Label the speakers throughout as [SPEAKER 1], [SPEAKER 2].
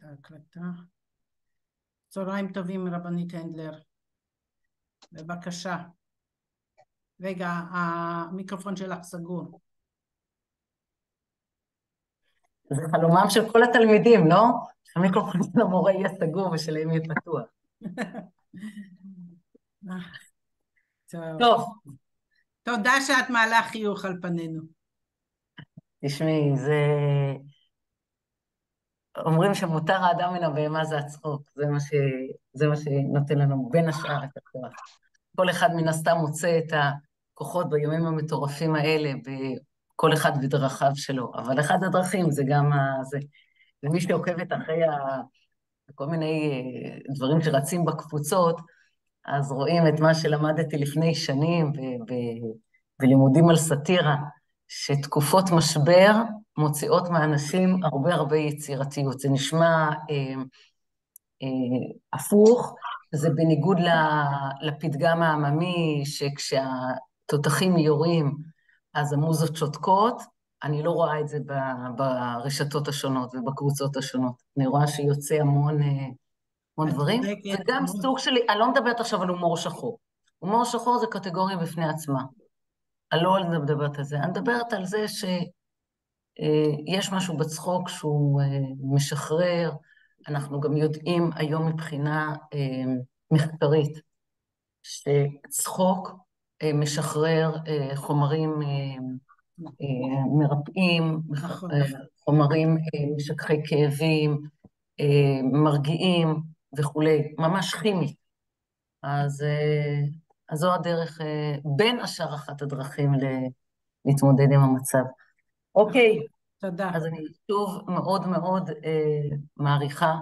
[SPEAKER 1] את ההקלטה. צהריים טובים רבנית הנדלר. בבקשה. רגע, המיקרופון שלך סגור.
[SPEAKER 2] זה חלומם של כל התלמידים, לא? המיקרופון של המורה יהיה סגור ושלהם יהיה פתוח. טוב.
[SPEAKER 1] תודה שאת מעלה חיוך על פנינו.
[SPEAKER 2] תשמעי, זה... אומרים שמותר האדם מן הבהמה זה הצחוק, זה מה, ש... זה מה שנותן לנו בין השאר את הכוח. כל אחד מן הסתם מוצא את הכוחות בימים המטורפים האלה, כל אחד בדרכיו שלו, אבל אחת הדרכים זה גם ה... זה... ומי שעוקבת אחרי ה... כל מיני אה, דברים שרצים בקבוצות, אז רואים את מה שלמדתי לפני שנים ב... ב... בלימודים על סאטירה, שתקופות משבר מוציאות מאנשים הרבה הרבה יצירתיות. זה נשמע אה, אה, הפוך, זה בניגוד לפתגם העממי, שכשהתותחים יורים אז המוזות שותקות, אני לא רואה את זה ברשתות השונות ובקבוצות השונות. אני רואה שיוצא המון, אה, המון דברים. זה גם סוג שלי, אני לא מדברת עכשיו על הומור שחור. הומור שחור זה קטגוריה בפני עצמה. אני לא מדברת על זה, אני מדברת על זה שיש אה, משהו בצחוק שהוא אה, משחרר. אנחנו גם יודעים היום מבחינה מחקרית שצחוק משחרר אה, חומרים אה, אה, מרפאים, נכון. חומרים משככי כאבים, מרגיעים וכולי, ממש כימי. אז, אז זו הדרך, בין השאר אחת הדרכים להתמודד עם המצב. אוקיי.
[SPEAKER 1] תודה.
[SPEAKER 2] אז אני שוב מאוד מאוד אה, מעריכה,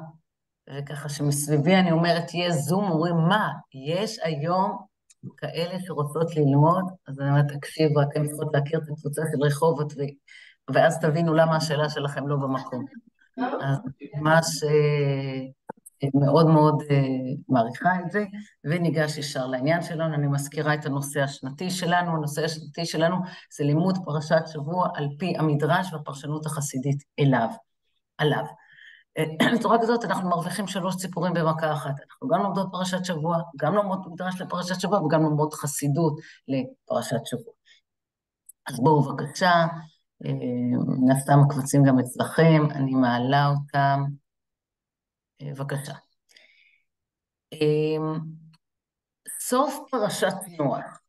[SPEAKER 2] וככה שמסביבי אני אומרת, יהיה זום, אומרים, מה, יש היום כאלה שרוצות ללמוד, אז אני אומרת, תקשיבו, אתם צריכות להכיר את הקבוצה של רחובות, ו... ואז תבינו למה השאלה שלכם לא במקום. אז ממש אה, מאוד מאוד אה, מעריכה את זה, וניגש ישר לעניין שלנו. אני מזכירה את הנושא השנתי שלנו. הנושא השנתי שלנו זה לימוד פרשת שבוע על פי המדרש והפרשנות החסידית אליו, עליו. בצורה כזאת אנחנו מרוויחים שלוש ציפורים במכה אחת. אנחנו גם לומדות פרשת שבוע, גם לומדות מדרש לפרשת שבוע וגם לומדות חסידות לפרשת שבוע. אז בואו בבקשה, אה, מן הסתם הקבצים גם אצלכם, אני מעלה אותם. אה, בבקשה. אה, סוף פרשת נוח,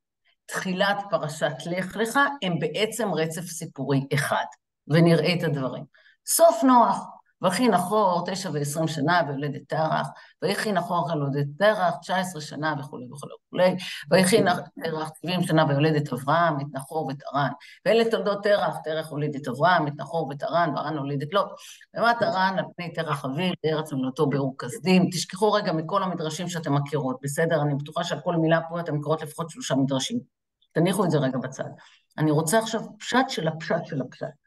[SPEAKER 2] תחילת פרשת לך לך, הם בעצם רצף סיפורי אחד, ונראה את הדברים. סוף נוח, ויחי נחור תשע ועשרים שנה ויולדת תרח, ויחי נחור יולדת תרח תשע עשרה שנה וכולי וכולי וכולי, ויחי תרח שבעים שנה ויולדת אברהם, את נחור ואת ארן. ואלה תולדות תרח, תרח הוליד את אברהם, את נחור ואת ארן, וארן הוליד את לוט. ומת ארן על פני תרח אביו, בארץ מלאתו באור כסדים. תשכחו רגע מכל המדרשים שאתם מכירות, בסדר? אני בטוחה שעל כל מילה פה אתם מכירות לפחות שלושה מדרשים. תניחו את זה רגע בצד. אני רוצה עכשיו פשט של הפשט של הפשט.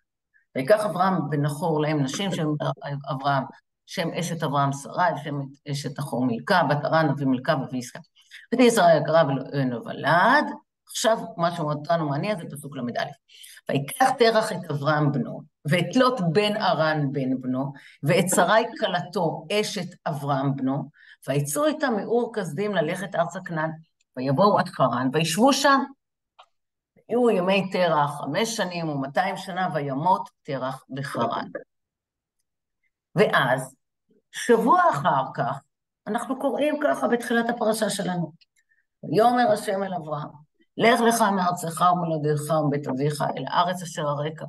[SPEAKER 2] ויקח אברהם בן נחור להם נשים שם אברהם, שם אשת אברהם שרה, שם אשת נחור מילכה, בת ארן אבי מילכה ואבי עסקה. ותהי שרה יקרה ולא ולד, עכשיו מה שאותנו מעניין זה פסוק ל"א. ויקח תרח את אברהם בנו, ואת לוט בן ארן בן בנו, ואת שרי כלתו אשת אברהם בנו, ויצאו איתם מאור כסדים ללכת ארצה כנען, ויבואו עד חרן, וישבו שם, היו ימי תרח חמש שנים ומאתיים שנה, וימות תרח בחרן. ואז, שבוע אחר כך, אנחנו קוראים ככה בתחילת הפרשה שלנו. ויאמר השם אל אברהם, לך לך מארצך ומולדתך ומבית אביך אל הארץ אשר הרקע.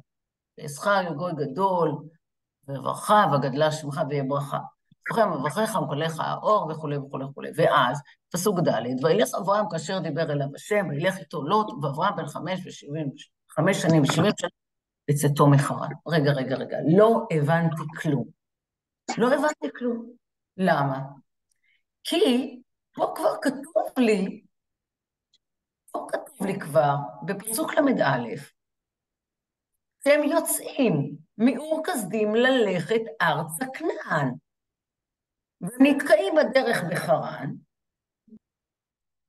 [SPEAKER 2] ואעשך יגוי גדול, וברכה, וגדלה שמך ויהיה ברכה. זוכר מברכך ומקלך האור וכולי וכולי וכולי. ואז, פסוק ד', וילך אברהם כאשר דיבר אליו השם, וילך איתו לוט, ואברהם בן חמש ושבעים, חמש שנים ושבעים שנה, בצאתו מחרן. רגע, רגע, רגע, לא הבנתי כלום. לא הבנתי כלום. למה? כי פה כבר כתוב לי, פה כתוב לי כבר, בפסוק ל"א, שהם יוצאים מאור כסדים ללכת ארצה כנען. ונתקעים בדרך בחרן,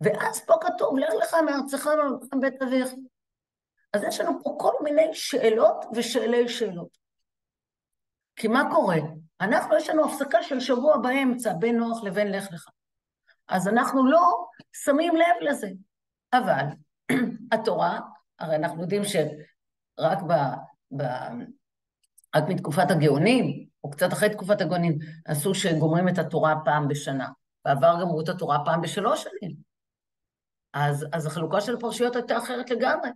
[SPEAKER 2] ואז פה כתוב, לך לך מארצך ומארצך בית אביך. אז יש לנו פה כל מיני שאלות ושאלי שאלות. כי מה קורה? אנחנו, יש לנו הפסקה של שבוע באמצע בין נוח לבין לך לך. אז אנחנו לא שמים לב לזה. אבל התורה, הרי אנחנו יודעים שרק ב, ב, רק מתקופת הגאונים, או קצת אחרי תקופת הגאונים, עשו שגומרים את התורה פעם בשנה. בעבר גמרו את התורה פעם בשלוש שנים. אז, אז החלוקה של הפרשיות הייתה אחרת לגמרי.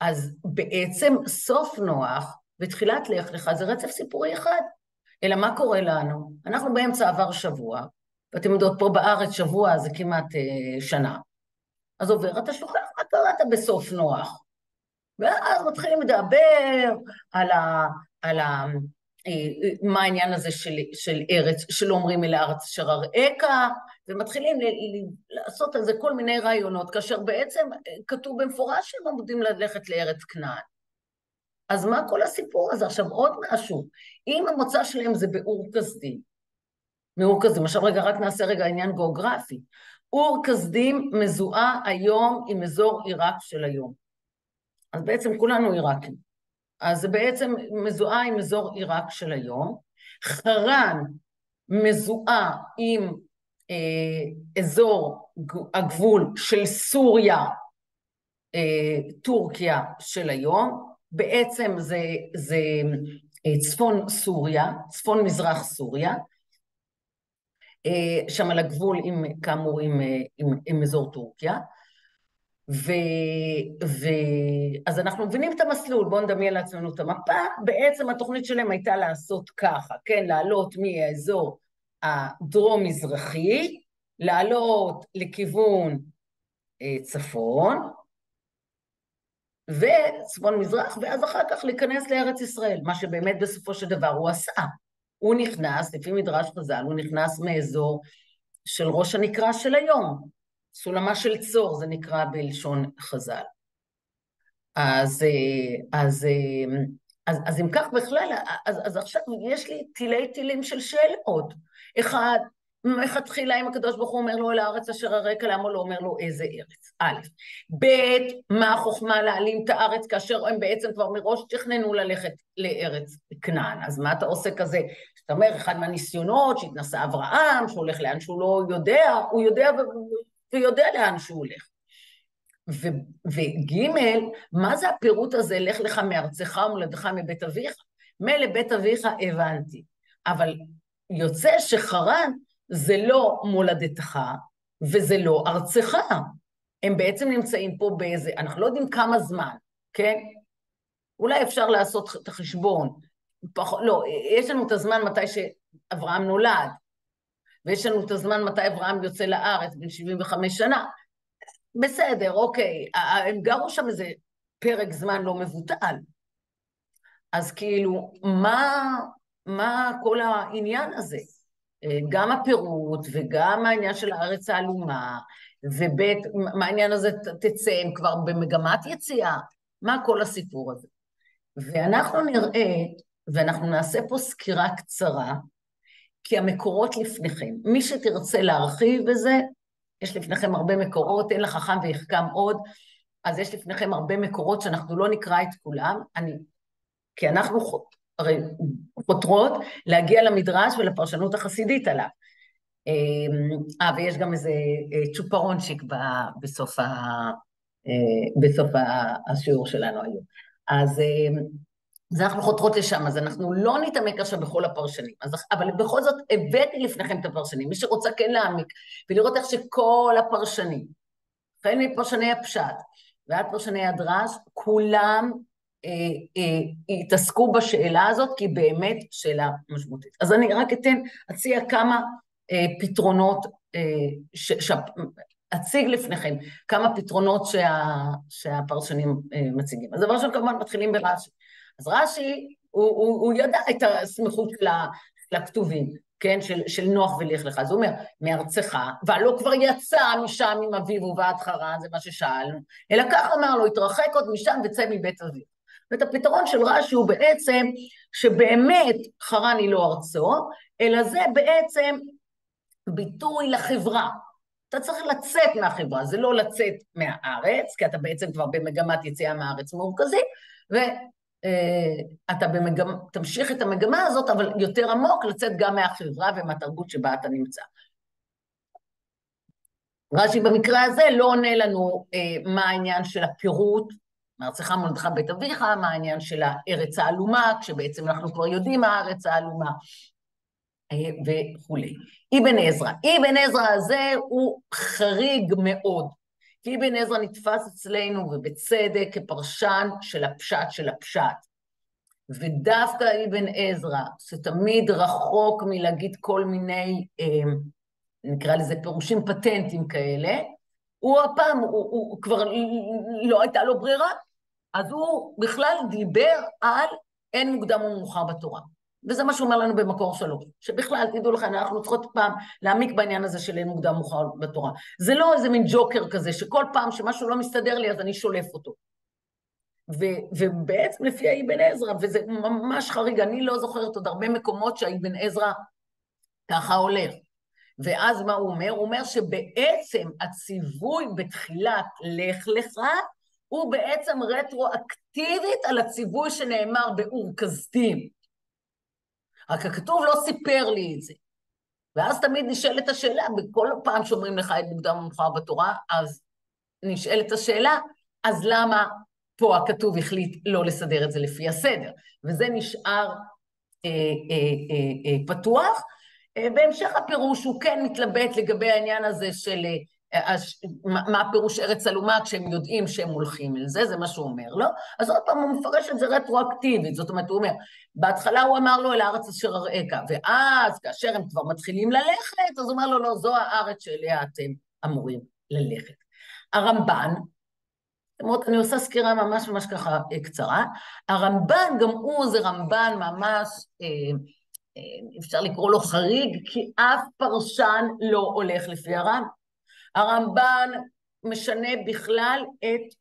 [SPEAKER 2] אז בעצם סוף נוח ותחילת לך לך זה רצף סיפורי אחד. אלא מה קורה לנו? אנחנו באמצע עבר שבוע, ואתם יודעות, פה בארץ שבוע זה כמעט אה, שנה. אז עובר, אתה שוכח מה קראת בסוף נוח. ואז מתחילים לדבר על, ה, על ה, אה, מה העניין הזה של, של ארץ, שלא אומרים אל הארץ אשר אראך, ומתחילים ל, ל, לעשות על זה כל מיני רעיונות, כאשר בעצם אה, כתוב במפורש שהם עומדים ללכת לארץ כנען. אז מה כל הסיפור הזה? עכשיו עוד משהו, אם המוצא שלהם זה באור כסדים, מאור כסדים, עכשיו רגע, רק נעשה רגע עניין גיאוגרפי. אור כסדים מזוהה היום עם אזור עיראק של היום. אז בעצם כולנו עיראקים. אז זה בעצם מזוהה עם אזור עיראק של היום. חרן מזוהה עם אזור הגבול של סוריה, אה, טורקיה של היום. בעצם זה, זה אה, צפון סוריה, צפון מזרח סוריה, אה, שם על הגבול עם, כאמור עם, אה, עם, עם אזור טורקיה. ו, ו... אז אנחנו מבינים את המסלול, בואו נדמיין לעצמנו את המפה, בעצם התוכנית שלהם הייתה לעשות ככה, כן, לעלות מהאזור הדרום-מזרחי, לעלות לכיוון צפון, וצפון מזרח, ואז אחר כך להיכנס לארץ ישראל, מה שבאמת בסופו של דבר הוא עשה. הוא נכנס, לפי מדרש חז"ל, הוא נכנס מאזור של ראש הנקרה של היום, סולמה של צור, זה נקרא בלשון חז"ל. אז, אז, אז, אז אם כך בכלל, אז, אז עכשיו יש לי תילי תילים של שאלות. אחד, מלכתחילה אם הקדוש ברוך הוא אומר לו אל הארץ אשר הרקע, הוא לא אומר לו איזה ארץ? א', ב', מה החוכמה להעלים את הארץ כאשר הם בעצם כבר מראש תכננו ללכת לארץ כנען, אז מה אתה עושה כזה? זאת אומרת, אחד מהניסיונות שהתנסה אברהם, שהוא הולך לאן שהוא לא יודע, הוא יודע ויודע לאן שהוא הולך. וג', מה זה הפירוט הזה, לך לך מארצך ומולדך מבית אביך? מילא בית אביך הבנתי, אבל יוצא שחרן זה לא מולדתך וזה לא ארצך. הם בעצם נמצאים פה באיזה, אנחנו לא יודעים כמה זמן, כן? אולי אפשר לעשות את החשבון. פח, לא, יש לנו את הזמן מתי שאברהם נולד, ויש לנו את הזמן מתי אברהם יוצא לארץ, בן 75 שנה. בסדר, אוקיי, הם גרו שם איזה פרק זמן לא מבוטל. אז כאילו, מה, מה כל העניין הזה? גם הפירוט וגם העניין של הארץ העלומה, ובית, מה העניין הזה תצא, הם כבר במגמת יציאה, מה כל הסיפור הזה. ואנחנו נראה, ואנחנו נעשה פה סקירה קצרה, כי המקורות לפניכם. מי שתרצה להרחיב בזה, יש לפניכם הרבה מקורות, אין לך חכם ויחכם עוד, אז יש לפניכם הרבה מקורות שאנחנו לא נקרא את כולם, אני, כי אנחנו הרי חותרות להגיע למדרש ולפרשנות החסידית עליו. אמ, אה, ויש גם איזה אה, צ'ופרונצ'יק בסוף, ה, אה, בסוף השיעור שלנו היום. אז, אמ, אז אנחנו חותרות לשם, אז אנחנו לא נתעמק עכשיו בכל הפרשנים. אז, אבל בכל זאת הבאתי לפניכם את הפרשנים. מי שרוצה כן להעמיק ולראות איך שכל הפרשנים, החל מפרשני הפשט ועד פרשני הדרש, כולם יתעסקו אה, אה, בשאלה הזאת, כי באמת שאלה משמעותית. אז אני רק אתן, אציע כמה אה, פתרונות, ש, ש, אציג לפניכם כמה פתרונות שה, שהפרשנים מציגים. אז דבר ראשון כמובן מתחילים ברש"י. אז רש"י, הוא, הוא, הוא ידע את הסמיכות של הכתובים, כן, של, של נוח ולך לך. אז הוא אומר, מארצך, והלא כבר יצא משם עם אביו ובעד חרן, זה מה ששאלנו, אלא כך אמר לו, התרחק עוד משם וצא מבית אביו. ואת הפתרון של רש"י הוא בעצם שבאמת חרן היא לא ארצו, אלא זה בעצם ביטוי לחברה. אתה צריך לצאת מהחברה, זה לא לצאת מהארץ, כי אתה בעצם כבר במגמת יציאה מהארץ מורכזית, אתה במגמה, תמשיך את המגמה הזאת, אבל יותר עמוק, לצאת גם מהחברה ומהתרבות שבה אתה נמצא. רש"י במקרה הזה לא עונה לנו אה, מה העניין של הפירוט, מארצך מולדך בית אביך, מה העניין של הארץ העלומה, כשבעצם אנחנו כבר יודעים מה הארץ העלומה, אה, וכולי. אבן עזרא. אבן עזרא הזה הוא חריג מאוד, כי אבן עזרא נתפס אצלנו, ובצדק, כפרשן של הפשט של הפשט. ודווקא אבן עזרא, שתמיד רחוק מלהגיד כל מיני אה, נקרא לזה פירושים פטנטים כאלה, הוא הפעם, הוא, הוא, הוא כבר לא הייתה לו ברירה, אז הוא בכלל דיבר על אין מוקדם ומאוחר בתורה. וזה מה שהוא אומר לנו במקור שלוש, שבכלל, תדעו לכם, אנחנו צריכות פעם להעמיק בעניין הזה של אין מוקדם ומאוחר בתורה. זה לא איזה מין ג'וקר כזה, שכל פעם שמשהו לא מסתדר לי אז אני שולף אותו. ו- ובעצם לפי האבן עזרא, וזה ממש חריג, אני לא זוכרת עוד הרבה מקומות שהאבן עזרא ככה הולך. ואז מה הוא אומר? הוא אומר שבעצם הציווי בתחילת לך לך הוא בעצם רטרואקטיבית על הציווי שנאמר באור כסדים. רק הכתוב לא סיפר לי את זה. ואז תמיד נשאלת השאלה, בכל פעם שאומרים לך את מוקדם ומאוחר בתורה, אז נשאלת השאלה, אז למה פה הכתוב החליט לא לסדר את זה לפי הסדר? וזה נשאר אה, אה, אה, אה, פתוח, אה, בהמשך הפירוש הוא כן מתלבט לגבי העניין הזה של אה, מה הפירוש ארץ עלומה כשהם יודעים שהם הולכים אל זה, זה מה שהוא אומר לו. לא? אז עוד פעם הוא מפרש את זה רטרואקטיבית, זאת אומרת, הוא אומר, בהתחלה הוא אמר לו אל הארץ אשר אראך, ואז כאשר הם כבר מתחילים ללכת, אז הוא אומר לו, לא, זו הארץ שאליה אתם אמורים ללכת. הרמב"ן, למרות אני עושה סקירה ממש ממש ככה אה, קצרה, הרמב"ן גם הוא זה רמב"ן ממש אה, אפשר לקרוא לו חריג, כי אף פרשן לא הולך לפי הר"ן. הרמב"ן משנה בכלל את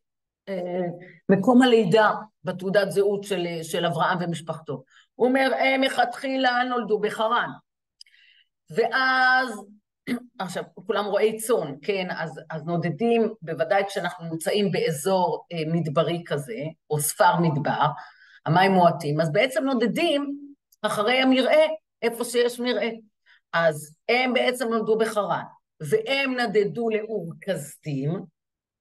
[SPEAKER 2] אה, מקום הלידה בתעודת זהות של, של אברהם ומשפחתו. הוא אומר, הם מלכתחילה נולדו בחרן. ואז, עכשיו, כולם רואי צאן, כן, אז, אז נודדים, בוודאי כשאנחנו נמצאים באזור אה, מדברי כזה, או ספר מדבר, המים מועטים, אז בעצם נודדים אחרי המרעה, איפה שיש מרעה. אז הם בעצם נולדו בחרן, והם נדדו לאור כסדים,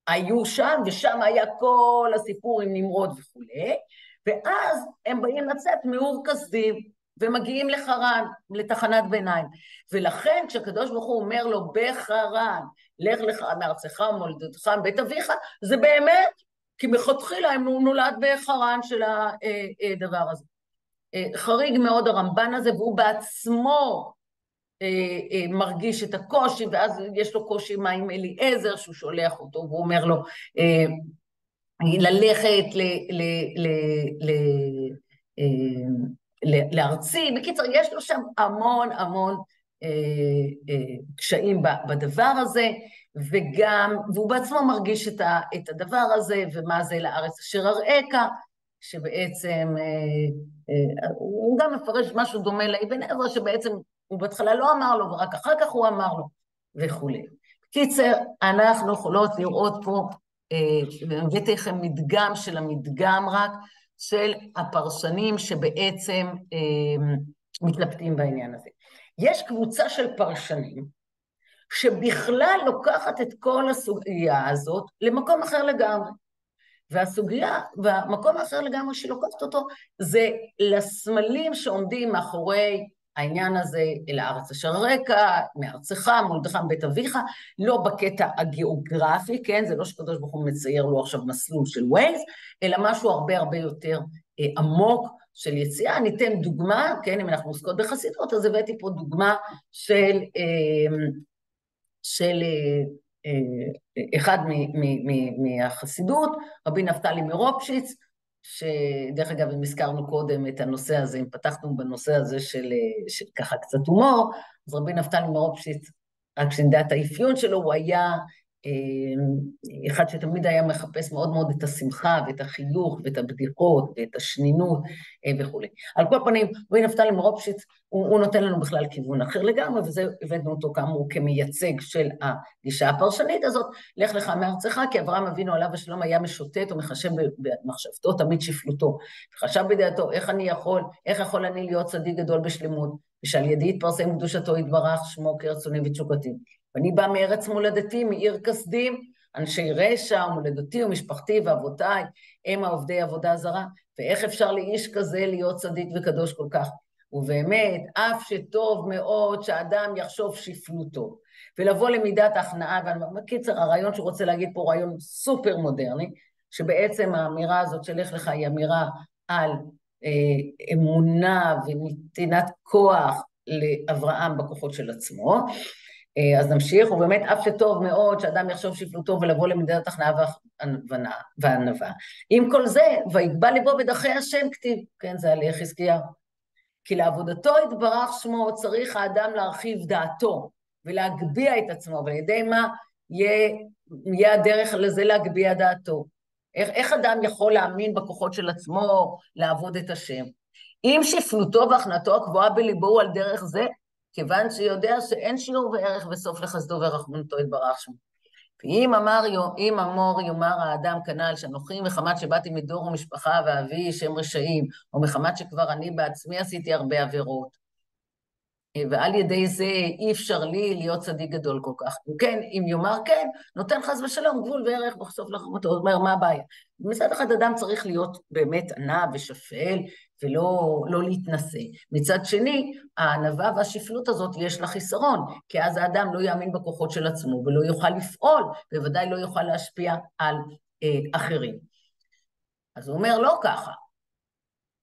[SPEAKER 2] היו שם, ושם היה כל הסיפור עם נמרוד וכולי, ואז הם באים לצאת מאור כסדים, ומגיעים לחרן, לתחנת ביניים. ולכן כשהקדוש ברוך הוא אומר לו בחרן, לך לך מארצך ומולדתך מבית אביך, זה באמת, כי מלכתחילה הוא נולד בחרן של הדבר הזה. אה, חריג מאוד הרמב"ן הזה, והוא בעצמו אה, אה, מרגיש את הקושי, ואז יש לו קושי מה עם אליעזר, שהוא שולח אותו, והוא אומר לו ללכת ל... ל, ל, ל לארצי. בקיצר, יש לו שם המון המון אה, אה, קשיים בדבר הזה, וגם, והוא בעצמו מרגיש את, הדבר הזה, ומה זה לארץ אשר אראך, שבעצם אה, אה, הוא גם מפרש משהו דומה לאבן עזרא, שבעצם הוא בהתחלה לא אמר לו, ורק אחר כך הוא אמר לו, וכולי. קיצר, אנחנו יכולות לראות פה, אה, הבאתי לכם מדגם של המדגם רק, של הפרשנים שבעצם מתלבטים בעניין הזה. יש קבוצה של פרשנים שבכלל לוקחת את כל הסוגיה הזאת למקום אחר לגמרי. והסוגיה, והמקום האחר לגמרי שהיא לוקחת אותו, זה לסמלים שעומדים מאחורי העניין הזה, אל הארץ אשר רקע, מארצך, מולדך, מבית אביך, לא בקטע הגיאוגרפי, כן? זה לא שקדוש ברוך הוא מצייר לו עכשיו מסלול של ווייז, אלא משהו הרבה הרבה יותר אה, עמוק של יציאה. אני אתן דוגמה, כן? אם אנחנו עוסקות בחסידות, אז הבאתי פה דוגמה של... אה, של אה, אחד מהחסידות, רבי נפתלי מרופשיץ, שדרך אגב, אם הזכרנו קודם את הנושא הזה, אם פתחנו בנושא הזה של, של ככה קצת הומור, אז רבי נפתלי מרופשיץ, רק שנדע את האפיון שלו, הוא היה אה, אחד שתמיד היה מחפש מאוד מאוד את השמחה ואת החיוך ואת הבדיחות ואת השנינות אה, וכולי. על כל פנים, רועי נפתלי מרופשיץ, הוא, הוא נותן לנו בכלל כיוון אחר לגמרי, וזה הבאנו אותו כאמור כמייצג של הגישה הפרשנית הזאת, לך לך מארצך, כי אברהם אבינו עליו השלום היה משוטט ומחשב במחשבתו תמיד שפלותו. וחשב בדעתו, איך אני יכול, איך יכול אני להיות צדיק גדול בשלמות, ושעל ידי יתפרסם קדושתו יתברך שמו כרצוני ותשוקתי. ואני באה מארץ מולדתי, מעיר כסדים, אנשי רשע, מולדתי ומשפחתי ואבותיי, הם העובדי עבודה זרה, ואיך אפשר לאיש כזה להיות צדיק וקדוש כל כך? ובאמת, אף שטוב מאוד שאדם יחשוב שפלותו, ולבוא למידת ההכנעה, ובקיצר, הרעיון שהוא רוצה להגיד פה הוא רעיון סופר מודרני, שבעצם האמירה הזאת של לך לך היא אמירה על אה, אמונה ונתינת כוח לאברהם בכוחות של עצמו, אז נמשיך, ובאמת אף שטוב מאוד שאדם יחשוב שפלותו ולבוא למדינת הכנעה וענווה. עם כל זה, ויגבה ליבו בדרכי השם כתיב, כן, זה על חזקיהו. כי לעבודתו יתברך שמו צריך האדם להרחיב דעתו ולהגביה את עצמו, ועל ידי מה יהיה, יהיה הדרך לזה להגביה דעתו. איך, איך אדם יכול להאמין בכוחות של עצמו, לעבוד את השם? אם שפלותו והכנתו הקבועה בליבו הוא על דרך זה, כיוון שיודע שאין שיעור וערך בסוף לחסדו ורחמנותו יתברך שמו. ואם אמר, אם אמור יאמר האדם כנ"ל שאנוכי מחמת שבאתי מדור ומשפחה ואבי שם רשעים, או מחמת שכבר אני בעצמי עשיתי הרבה עבירות, ועל ידי זה אי אפשר לי להיות צדיק גדול כל כך. וכן, אם יאמר כן, נותן חס ושלום גבול וערך בסוף לחמותו, אומר, מה הבעיה? מצד אחד אדם צריך להיות באמת ענה ושפל, ולא לא להתנשא. מצד שני, הענווה והשפלות הזאת יש לה חיסרון, כי אז האדם לא יאמין בכוחות של עצמו ולא יוכל לפעול, בוודאי לא יוכל להשפיע על אה, אחרים. אז הוא אומר, לא ככה.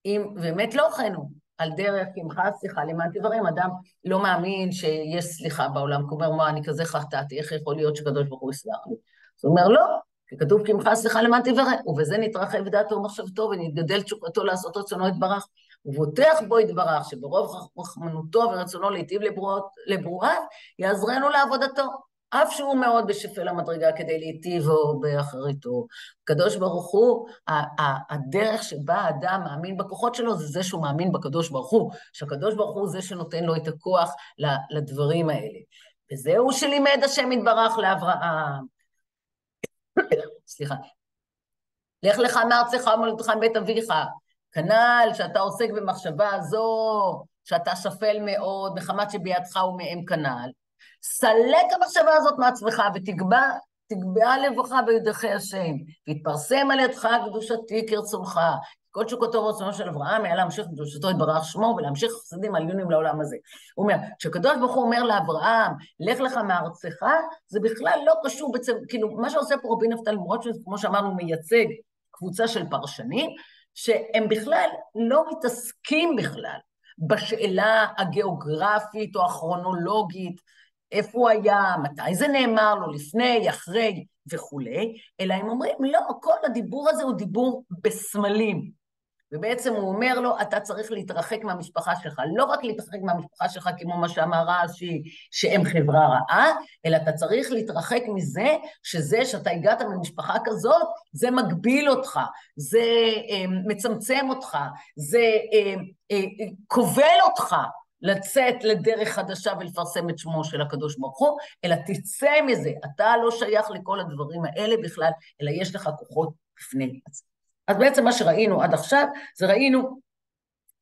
[SPEAKER 2] אם באמת לא כן הוא, על דרך קמחה סליחה למען דברים, אדם לא מאמין שיש סליחה בעולם, הוא אומר, מה, אני כזה חטאתי, איך יכול להיות שקדוש ברוך הוא יסלח לי? אז הוא אומר, לא, כי כתוב קמחה סליחה למען תברא, ובזה נתרחב דעתו ומחשבתו ונתגדל תשוקתו לעשות רצונו יתברך, ובוטח בו יתברך, שברוב רחמנותו ורצונו להיטיב לברואיו, יעזרנו לעבודתו. אף שהוא מאוד בשפל המדרגה כדי להיטיב או באחריתו. הקדוש ברוך הוא, הדרך שבה האדם מאמין בכוחות שלו זה זה שהוא מאמין בקדוש ברוך הוא, שהקדוש ברוך הוא זה שנותן לו את הכוח לדברים האלה. וזהו שלימד השם יתברך לאברהם. סליחה. לך לך מארצך ומולדתך מבית אביך. כנ"ל שאתה עוסק במחשבה זו, שאתה שפל מאוד, מחמת שבידך ומאם כנ"ל. סלק המחשבה הזאת מעצמך ותקבע, תקבע לבך בידיכי השם, ויתפרסם על ידך קדושתי כרצונך. כל תשוקתו ורצונו של אברהם היה להמשיך קדושתו יתברך שמו ולהמשיך חסדים עליונים לעולם הזה. הוא אומר, כשהקדוש ברוך הוא אומר לאברהם, לך לך מארצך, זה בכלל לא קשור בעצם, כאילו, מה שעושה פה רבי נפתלי מרוטשילד, כמו שאמרנו, מייצג קבוצה של פרשנים, שהם בכלל לא מתעסקים בכלל בשאלה הגיאוגרפית או הכרונולוגית איפה הוא היה, מתי זה נאמר לו, לפני, אחרי וכולי, אלא הם אומרים, לא, כל הדיבור הזה הוא דיבור בסמלים. ובעצם הוא אומר לו, אתה צריך להתרחק מהמשפחה שלך. לא רק להתרחק מהמשפחה שלך, כמו מה שאמר רש"י, שהם חברה רעה, אלא אתה צריך להתרחק מזה, שזה שאתה הגעת ממשפחה כזאת, זה מגביל אותך, זה אה, מצמצם אותך, זה אה, אה, כובל אותך. לצאת לדרך חדשה ולפרסם את שמו של הקדוש ברוך הוא, אלא תצא מזה, אתה לא שייך לכל הדברים האלה בכלל, אלא יש לך כוחות בפני עצמך. אז בעצם מה שראינו עד עכשיו, זה ראינו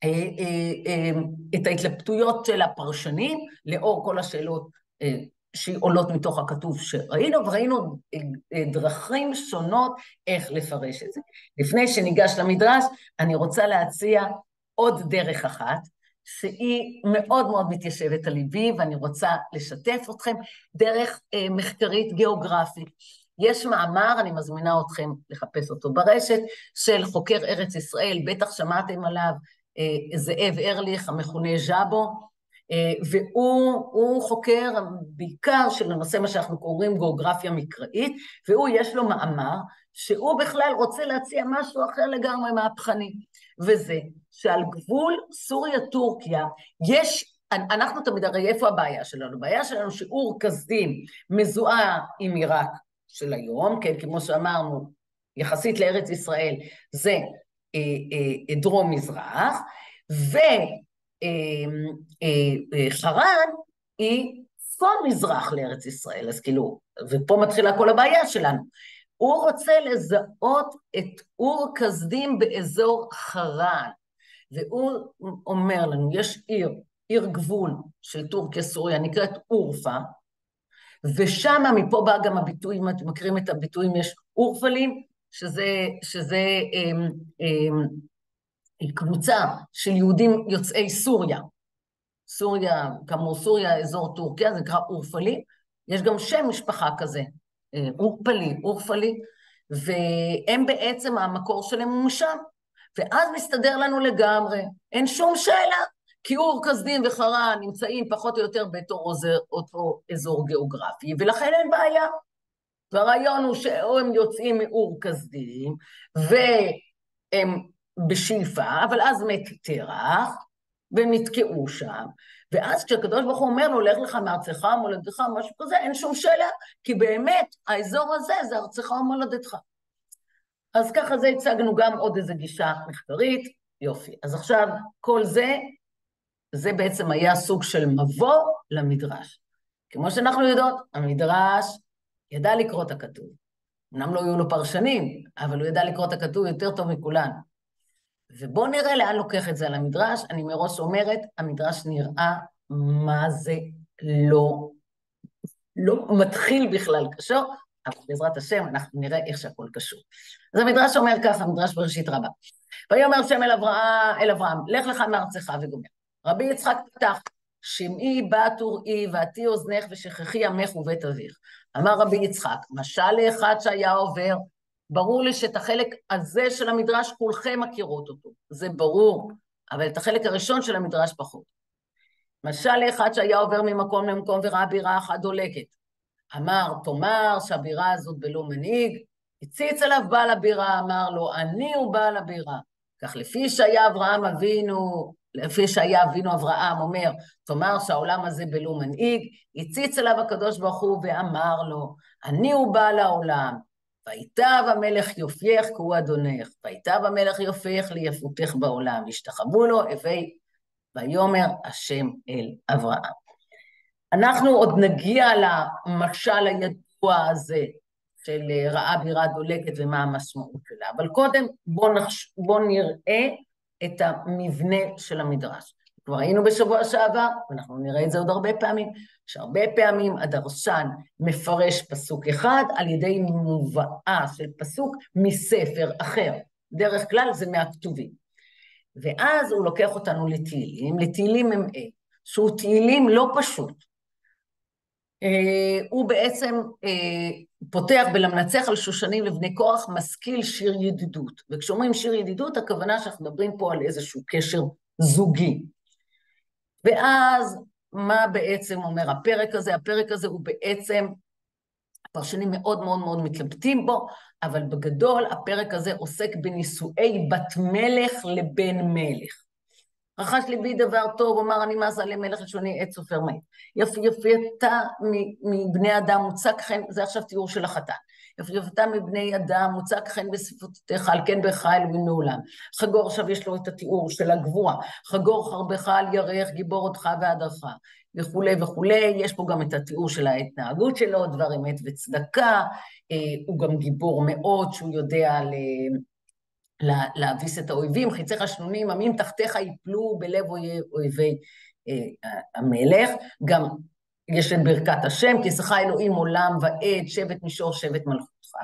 [SPEAKER 2] אה, אה, אה, את ההתלבטויות של הפרשנים, לאור כל השאלות אה, שעולות מתוך הכתוב שראינו, וראינו אה, אה, דרכים שונות איך לפרש את זה. לפני שניגש למדרש, אני רוצה להציע עוד דרך אחת, שהיא מאוד מאוד מתיישבת על ליבי, ואני רוצה לשתף אתכם דרך מחקרית גיאוגרפית. יש מאמר, אני מזמינה אתכם לחפש אותו ברשת, של חוקר ארץ ישראל, בטח שמעתם עליו, אה, זאב ארליך, המכונה ז'אבו, אה, והוא חוקר בעיקר של הנושא, מה שאנחנו קוראים גיאוגרפיה מקראית, והוא, יש לו מאמר, שהוא בכלל רוצה להציע משהו אחר לגמרי מהפכני, וזה שעל גבול סוריה-טורקיה יש, אנחנו תמיד, הרי איפה הבעיה שלנו? הבעיה שלנו שאור כסדים מזוהה עם עיראק של היום, כן, כמו שאמרנו, יחסית לארץ ישראל, זה אה, אה, דרום-מזרח, וחרן אה, היא צפון-מזרח לארץ ישראל, אז כאילו, ופה מתחילה כל הבעיה שלנו. הוא רוצה לזהות את אור כסדים באזור חרן, והוא אומר לנו, יש עיר, עיר גבול של טורקיה-סוריה, נקראת אורפה, ושם, מפה בא גם הביטוי, אם אתם מכירים את הביטויים, יש אורפלים, שזה, שזה הם, הם, קבוצה של יהודים יוצאי סוריה. סוריה, כאמור סוריה, אזור טורקיה, זה נקרא אורפלי. יש גם שם משפחה כזה, אה, אורפלי, אורפלי, והם בעצם, המקור שלהם הוא משם. ואז מסתדר לנו לגמרי, אין שום שאלה, כי אור כסדים וחרן נמצאים פחות או יותר באותו אותו אזור גיאוגרפי, ולכן אין בעיה. והרעיון הוא שאו הם יוצאים מאור כסדים, והם בשאיפה, אבל אז מת תרח, והם נתקעו שם, ואז כשהקדוש ברוך הוא אומר לו, לך לך מארצך ומולדתך, משהו כזה, אין שום שאלה, כי באמת האזור הזה זה ארצך ומולדתך. אז ככה זה הצגנו גם עוד איזו גישה מחקרית, יופי. אז עכשיו, כל זה, זה בעצם היה סוג של מבוא למדרש. כמו שאנחנו יודעות, המדרש ידע לקרוא את הכתוב. אמנם לא היו לו פרשנים, אבל הוא ידע לקרוא את הכתוב יותר טוב מכולנו. ובואו נראה לאן לוקח את זה על המדרש. אני מראש אומרת, המדרש נראה מה זה לא, לא מתחיל בכלל קשור, אבל בעזרת השם אנחנו נראה איך שהכל קשור. אז המדרש אומר ככה, המדרש בראשית רבה. ויאמר שם אל אברהם, אל אברהם, לך לך מארצך וגומר. רבי יצחק פתח, שמעי בת וראי ועתי אוזנך ושכחי ימך ובית אביך. אמר רבי יצחק, משל לאחד שהיה עובר, ברור לי שאת החלק הזה של המדרש כולכם מכירות אותו, זה ברור, אבל את החלק הראשון של המדרש פחות. משל לאחד שהיה עובר ממקום למקום וראה בירה אחת דולקת. אמר, תאמר שהבירה הזאת בלא מנהיג, הציץ אליו בעל הבירה, אמר לו, אני הוא בעל הבירה. כך לפי שהיה אברהם אבינו, לפי שהיה אבינו אברהם אומר, תאמר שהעולם הזה בלא מנהיג, הציץ אליו הקדוש ברוך הוא ואמר לו, אני הוא בעל העולם, ויטב המלך יופייך כי הוא אדונך, ויטב המלך יופייך ליפותך בעולם, השתחוו לו הווי ויאמר השם אל אברהם. אנחנו עוד נגיע למשל הידוע הזה של רעה בירה דולקת ומה המשמעות שלה, אבל קודם בואו. בוא נראה את המבנה של המדרש. כבר היינו בשבוע שעבר, ואנחנו נראה את זה עוד הרבה פעמים, שהרבה פעמים הדרשן מפרש פסוק אחד על ידי מובאה של פסוק מספר אחר. דרך כלל זה מהכתובים. ואז הוא לוקח אותנו לתהילים, לתהילים הם אה, שהוא תהילים לא פשוט. אה, הוא בעצם אה, פותח בלמנצח על שושנים לבני כוח, משכיל שיר ידידות. וכשאומרים שיר ידידות, הכוונה שאנחנו מדברים פה על איזשהו קשר זוגי. ואז מה בעצם אומר הפרק הזה? הפרק הזה הוא בעצם, הפרשנים מאוד מאוד מאוד מתלבטים בו, אבל בגדול הפרק הזה עוסק בנישואי בת מלך לבן מלך. רכש ליבי דבר טוב, אמר אני מזה למלך לשוני עת סופר מת. יפייתה מבני אדם מוצק חן, זה עכשיו תיאור של החתן. יפייתה מבני אדם מוצק חן בספרותיך, על כן בך אלוהים מעולם. חגור עכשיו יש לו את התיאור של הגבורה, חגור חרבך על ירך, גיבור אותך והדרך, וכולי וכולי. יש פה גם את התיאור של ההתנהגות שלו, דבר אמת וצדקה. אה, הוא גם גיבור מאוד, שהוא יודע ל... להביס את האויבים, חיציך שנונים, עמים תחתיך יפלו בלב אויבי אה, המלך. גם יש את ברכת השם, כי שכה אלוהים עולם ועד, שבט מישור שבט מלכותך,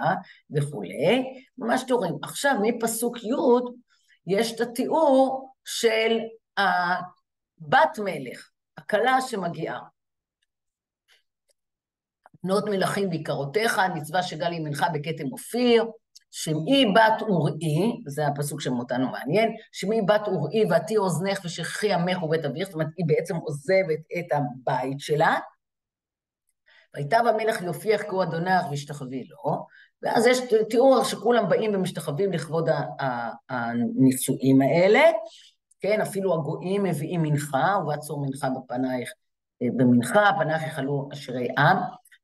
[SPEAKER 2] וכולי. ממש תיאורים. עכשיו, מפסוק י' יש את התיאור של הבת מלך, הכלה שמגיעה. בנות מלכים בעיקרותיך, נצבע שגל ימינך בכתם אופיר, שמעי בת אוראי, זה הפסוק שמותנו מעניין, שמעי בת אוראי ועתי אוזנך ושכחי עמך ובית אביך, זאת אומרת, היא בעצם עוזבת את הבית שלה. והייתה במלך יופייך כי הוא אדונך והשתחווי לו, ואז יש תיאור שכולם באים ומשתחווים לכבוד הנישואים האלה, כן, אפילו הגויים מביאים מנחה, ובעצור מנחה בפנייך, במנחה, פנייך יכלו אשרי עם.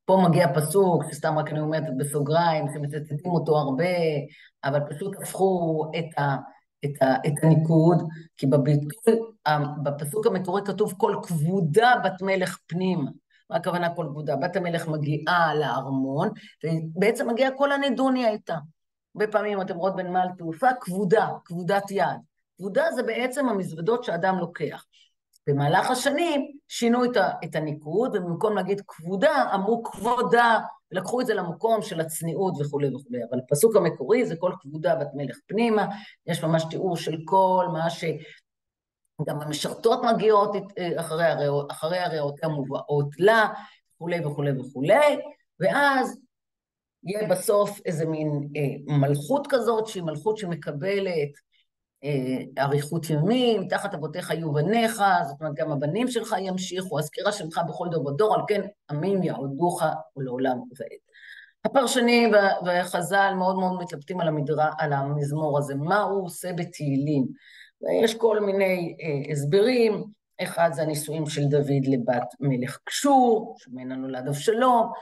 [SPEAKER 2] פה מגיע פסוק, שסתם רק אני אומרת בסוגריים, שמצטטים אותו הרבה, אבל פשוט הפכו את, ה, את, ה, את הניקוד, כי בביטוי, בפסוק המקורי כתוב כל כבודה בת מלך פנימה. מה הכוונה כל כבודה? בת המלך מגיעה לארמון, ובעצם מגיעה כל הנדוניה איתה. הרבה פעמים אתם רואות בנמל תעופה, כבודה, כבודת יד. כבודה זה בעצם המזוודות שאדם לוקח. במהלך השנים שינו את, את הניקוד, ובמקום להגיד כבודה, אמרו כבודה, לקחו את זה למקום של הצניעות וכולי וכולי. אבל הפסוק המקורי זה כל כבודה בת מלך פנימה, יש ממש תיאור של כל מה ש... גם המשרתות מגיעות אה, אחרי, הריאות, אחרי הריאות המובאות לה, וכולי וכולי וכולי, ואז יהיה בסוף איזה מין אה, מלכות כזאת, שהיא מלכות שמקבלת אריכות ימים, תחת אבותיך יהיו בניך, זאת אומרת גם הבנים שלך ימשיכו, הזכירה שלך בכל דור ודור, על כן עמים יעודוך ולעולם ועד. הפרשנים וחז"ל מאוד מאוד מתלבטים על, המדרה, על המזמור הזה, מה הוא עושה בתהילים. ויש כל מיני אה, הסברים, אחד זה הנישואים של דוד לבת מלך קשור, שממנה נולד אבשלום,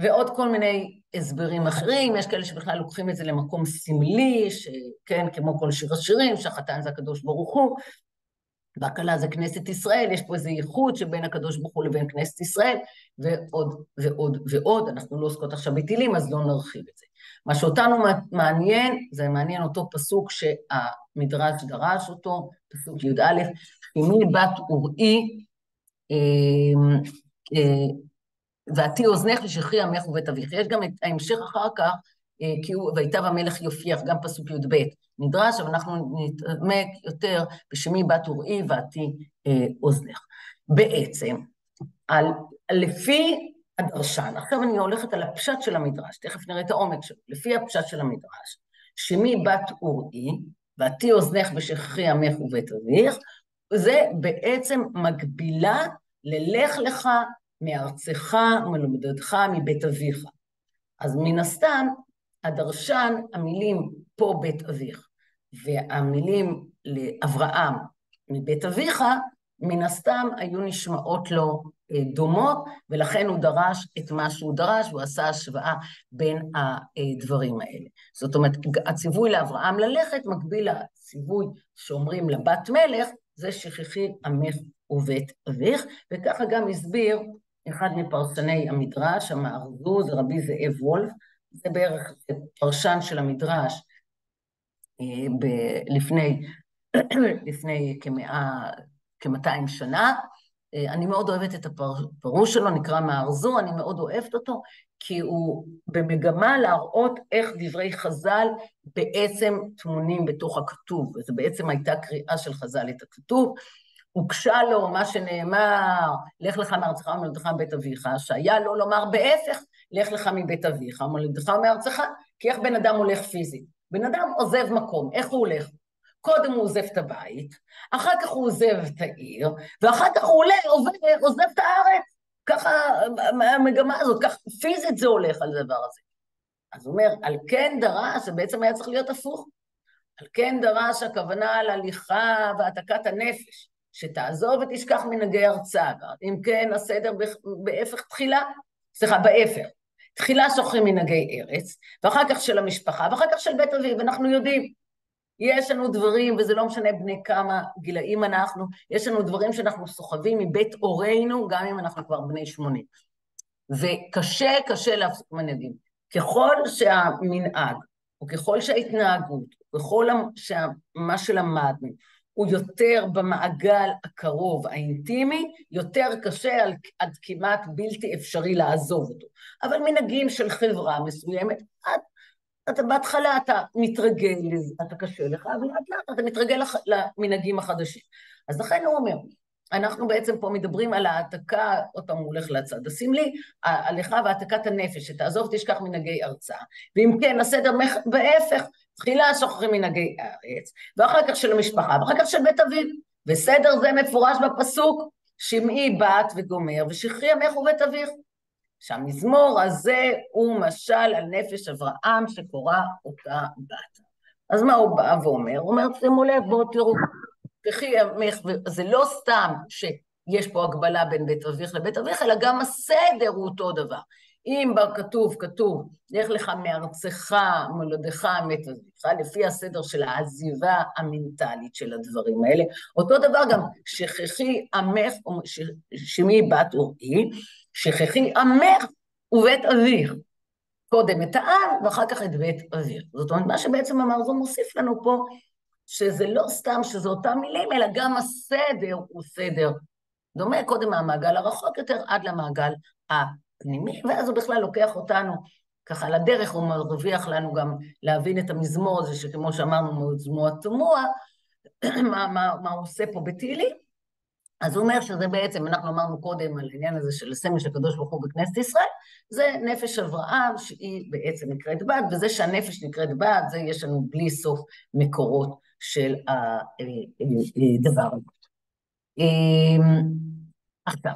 [SPEAKER 2] ועוד כל מיני הסברים אחרים, יש כאלה שבכלל לוקחים את זה למקום סמלי, שכן, כמו כל שיר השירים, שהחתן זה הקדוש ברוך הוא, והכלה זה כנסת ישראל, יש פה איזה ייחוד שבין הקדוש ברוך הוא לבין כנסת ישראל, ועוד ועוד ועוד, אנחנו לא עוסקות עכשיו בטילים, אז לא נרחיב את זה. מה שאותנו מעניין, זה מעניין אותו פסוק שהמדרש דרש אותו, פסוק י"א, אמי בת אוראי, אה, אה, ועתי אוזנך ושכרי עמך ובית אביך. יש גם את ההמשך אחר כך, אה, כי הוא, ויטב המלך יופיח, גם פסוק י"ב נדרש, אבל אנחנו נתעמק יותר בשמי בת אוראי ועתי אה, אוזנך. בעצם, על, לפי הדרשן, עכשיו אני הולכת על הפשט של המדרש, תכף נראה את העומק שלו, לפי הפשט של המדרש, שמי בת אוראי, ועתי אוזנך ושכרי עמך ובית אביך, זה בעצם מקבילה ללך לך מארצך ומלומדתך מבית אביך. אז מן הסתם, הדרשן, המילים פה בית אביך, והמילים לאברהם מבית אביך, מן הסתם היו נשמעות לו אה, דומות, ולכן הוא דרש את מה שהוא דרש, והוא עשה השוואה בין הדברים האלה. זאת אומרת, הציווי לאברהם ללכת מקביל לציווי שאומרים לבת מלך, זה שכחי עמך ובית אביך, וככה גם הסביר אחד מפרשני המדרש, המארזו, זה רבי זאב וולף, זה בערך פרשן של המדרש אה, ב- לפני, לפני כמאה, כמאתיים שנה. אה, אני מאוד אוהבת את הפירוש שלו, נקרא מארזו, אני מאוד אוהבת אותו, כי הוא במגמה להראות איך דברי חז"ל בעצם טמונים בתוך הכתוב. וזו בעצם הייתה קריאה של חז"ל את הכתוב. הוגשה לו מה שנאמר, לך לך מארצך ומולדתך מבית אביך, שהיה לו לומר בהפך, לך לך מבית אביך ומולדתך ומארצך, כי איך בן אדם הולך פיזית? בן אדם עוזב מקום, איך הוא הולך? קודם הוא עוזב את הבית, אחר כך הוא עוזב את העיר, ואחר כך הוא עולה, עובד, עוזב את הארץ. ככה המגמה הזאת, כך פיזית זה הולך על הדבר הזה. אז הוא אומר, על כן דרש, זה בעצם היה צריך להיות הפוך. על כן דרש הכוונה על הליכה והעתקת הנפש. שתעזוב ותשכח מנהגי ארצה. אם כן, הסדר בהפך תחילה, סליחה, בהפך. תחילה שוכרים מנהגי ארץ, ואחר כך של המשפחה, ואחר כך של בית אביב, אנחנו יודעים. יש לנו דברים, וזה לא משנה בני כמה גילאים אנחנו, יש לנו דברים שאנחנו סוחבים מבית הורינו, גם אם אנחנו כבר בני שמונים. וקשה, קשה להפסיק מנהגים. ככל שהמנהג, או ככל שההתנהגות, ככל מה שלמדנו, הוא יותר במעגל הקרוב, האינטימי, יותר קשה על, עד כמעט בלתי אפשרי לעזוב אותו. אבל מנהגים של חברה מסוימת, את, אתה בהתחלה אתה מתרגל לזה, אתה קשה לך, אבל לאט לאט אתה מתרגל למנהגים החדשים. אז לכן הוא אומר, אנחנו בעצם פה מדברים על העתקה, עוד פעם הוא הולך לצד הסמלי, הליכה והעתקת הנפש, שתעזוב תשכח מנהגי ארצה. ואם כן, הסדר בהפך, תחילה שוכרים מנהגי הארץ, ואחר כך של המשפחה, ואחר כך של בית אביו. וסדר זה מפורש בפסוק, שמעי בת וגומר, ושכרי עמך ובית אביך. שהמזמור הזה הוא משל על נפש אברהם שקורא אותה בת. אז מה הוא בא ואומר? הוא אומר, שימו לב, בואו תראו, וכי עמך, זה לא סתם יש פה הגבלה בין בית אביך לבית אביך, אלא גם הסדר הוא אותו דבר. אם בכתוב, כתוב, לך לך מארצך, מולדך, מת אביך, לפי הסדר של העזיבה המנטלית של הדברים האלה. אותו דבר גם, שכחי עמך, שמי בת אורי, שכחי עמך ובית אביך. קודם את העם, ואחר כך את בית אביך. זאת אומרת, מה שבעצם המרזון מוסיף לנו פה, שזה לא סתם שזה אותם מילים, אלא גם הסדר הוא סדר דומה, קודם מהמעגל הרחוק יותר עד למעגל הפנימי, ואז הוא בכלל לוקח אותנו ככה לדרך, הוא מרוויח לנו גם להבין את המזמור הזה, שכמו שאמרנו, מזמור התמוה, מה, מה, מה הוא עושה פה בתהילים. אז הוא אומר שזה בעצם, אנחנו אמרנו קודם על העניין הזה של הסמל של הקדוש ברוך הוא בכנסת ישראל, זה נפש אברהם, שהיא בעצם נקראת בת, וזה שהנפש נקראת בת, זה יש לנו בלי סוף מקורות של הדבר הזה. עכשיו,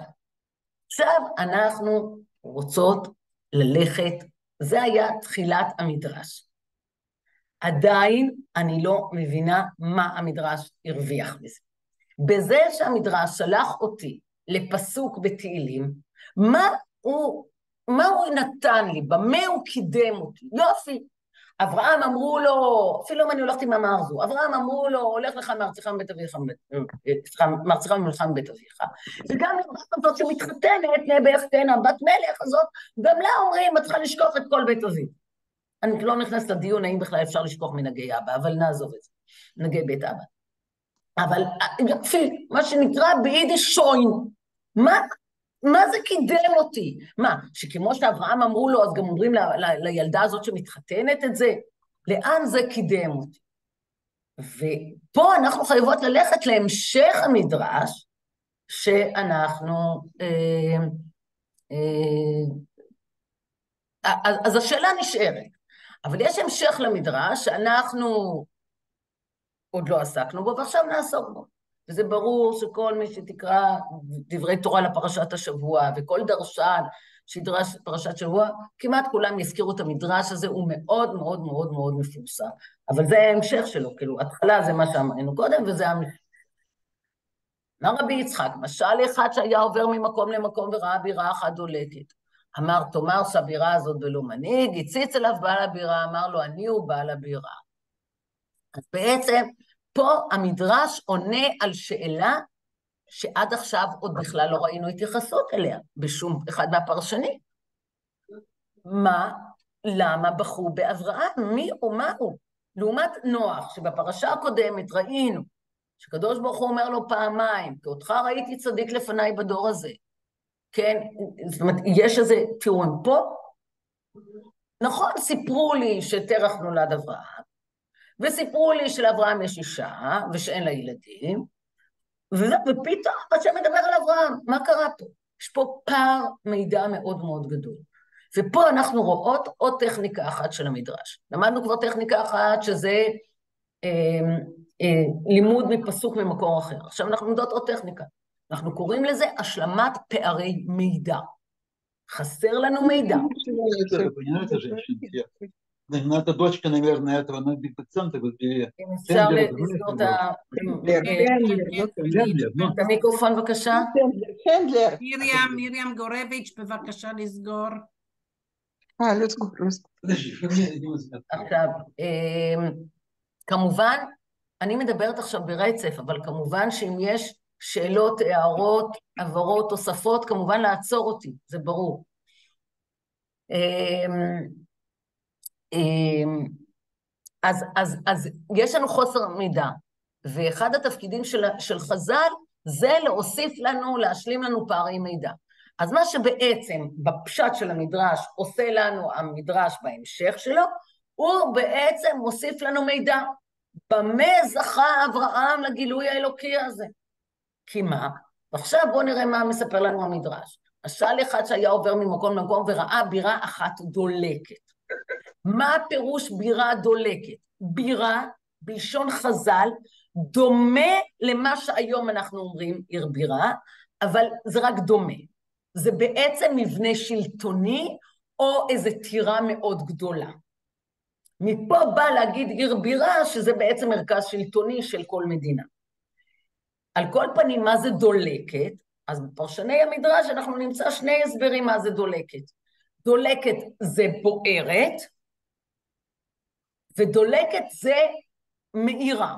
[SPEAKER 2] עכשיו אנחנו רוצות ללכת, זה היה תחילת המדרש. עדיין אני לא מבינה מה המדרש הרוויח בזה. בזה שהמדרש שלח אותי לפסוק בתהילים, מה הוא, מה הוא נתן לי, במה הוא קידם אותי? יופי. אברהם אמרו לו, אפילו אם אני הולכת עם המארזו, אברהם אמרו לו, הולך לך מארצך מבית אביך, מארצך ממלכה מבית אביך, וגם לבת הזאת שמתחתנת, נעבך תנה, בת מלך הזאת, גם לה אומרים, את צריכה לשכוח את כל בית אביך. אני לא נכנסת לדיון האם בכלל אפשר לשכוח מנהגי אבא, אבל נעזוב את זה, מנהגי בית אבא. אבל יפי, מה שנקרא ביידיש שוין. מה, מה זה קידם אותי? מה, שכמו שאברהם אמרו לו, אז גם אומרים ל, ל, לילדה הזאת שמתחתנת את זה? לאן זה קידם אותי? ופה אנחנו חייבות ללכת להמשך המדרש, שאנחנו... אה, אה, אז השאלה נשארת, אבל יש המשך למדרש שאנחנו עוד לא עסקנו בו, ועכשיו נעסוק בו. וזה ברור שכל מי שתקרא דברי תורה לפרשת השבוע, וכל דרשן שידרש פרשת שבוע, כמעט כולם יזכירו את המדרש הזה, הוא מאוד מאוד מאוד מאוד מפורסם. אבל זה ההמשך שלו, כאילו, התחלה זה מה שאמרנו קודם, וזה המשך. אמר רבי יצחק, משל אחד שהיה עובר ממקום למקום וראה בירה אחת דולקת. אמר, תאמר שהבירה הזאת בלא מנהיג, הציץ אליו בעל הבירה, אמר לו, אני הוא בעל הבירה. אז בעצם פה המדרש עונה על שאלה שעד עכשיו עוד בכלל לא ראינו התייחסות אליה בשום אחד מהפרשנים. מה, למה בחרו באברהם? מי או מה הוא? לעומת נוח, שבפרשה הקודמת ראינו שקדוש ברוך הוא אומר לו פעמיים, כי אותך ראיתי צדיק לפניי בדור הזה. כן, זאת אומרת, יש איזה תיאורים פה. נכון, סיפרו לי שתרח נולד אברהם, וסיפרו לי שלאברהם יש אישה ושאין לה ילדים, ופתאום השם מדבר על אברהם, מה קרה פה? יש פה פער מידע מאוד מאוד גדול. ופה אנחנו רואות עוד טכניקה אחת של המדרש. למדנו כבר טכניקה אחת שזה אה, אה, לימוד מפסוק ממקור אחר. עכשיו אנחנו לומדות עוד טכניקה. אנחנו קוראים לזה השלמת פערי מידע. חסר לנו מידע.
[SPEAKER 3] Ну, эта дочка, наверное, этого набит акцента в
[SPEAKER 2] אפשר לסגור את המיקרופון בבקשה?
[SPEAKER 1] מרים, מרים גורביץ', בבקשה לסגור.
[SPEAKER 4] אה, לא סגור, לא סגור.
[SPEAKER 2] עכשיו, כמובן, אני מדברת עכשיו ברצף, אבל כמובן שאם יש שאלות, הערות, הבהרות, תוספות, כמובן לעצור אותי, זה ברור. אמ, אז, אז, אז יש לנו חוסר מידע, ואחד התפקידים של, של חז"ל זה להוסיף לנו, להשלים לנו פערי מידע. אז מה שבעצם בפשט של המדרש עושה לנו המדרש בהמשך שלו, הוא בעצם מוסיף לנו מידע. במה זכה אברהם לגילוי האלוקי הזה? כי מה? ועכשיו בואו נראה מה מספר לנו המדרש. משל אחד שהיה עובר ממקום למקום וראה בירה אחת דולקת. מה הפירוש בירה דולקת? בירה, בלשון חז"ל, דומה למה שהיום אנחנו אומרים עיר בירה, אבל זה רק דומה. זה בעצם מבנה שלטוני או איזו טירה מאוד גדולה. מפה בא להגיד עיר בירה, שזה בעצם מרכז שלטוני של כל מדינה. על כל פנים, מה זה דולקת? אז בפרשני המדרש אנחנו נמצא שני הסברים מה זה דולקת. דולקת זה בוערת, ודולקת זה מאירה.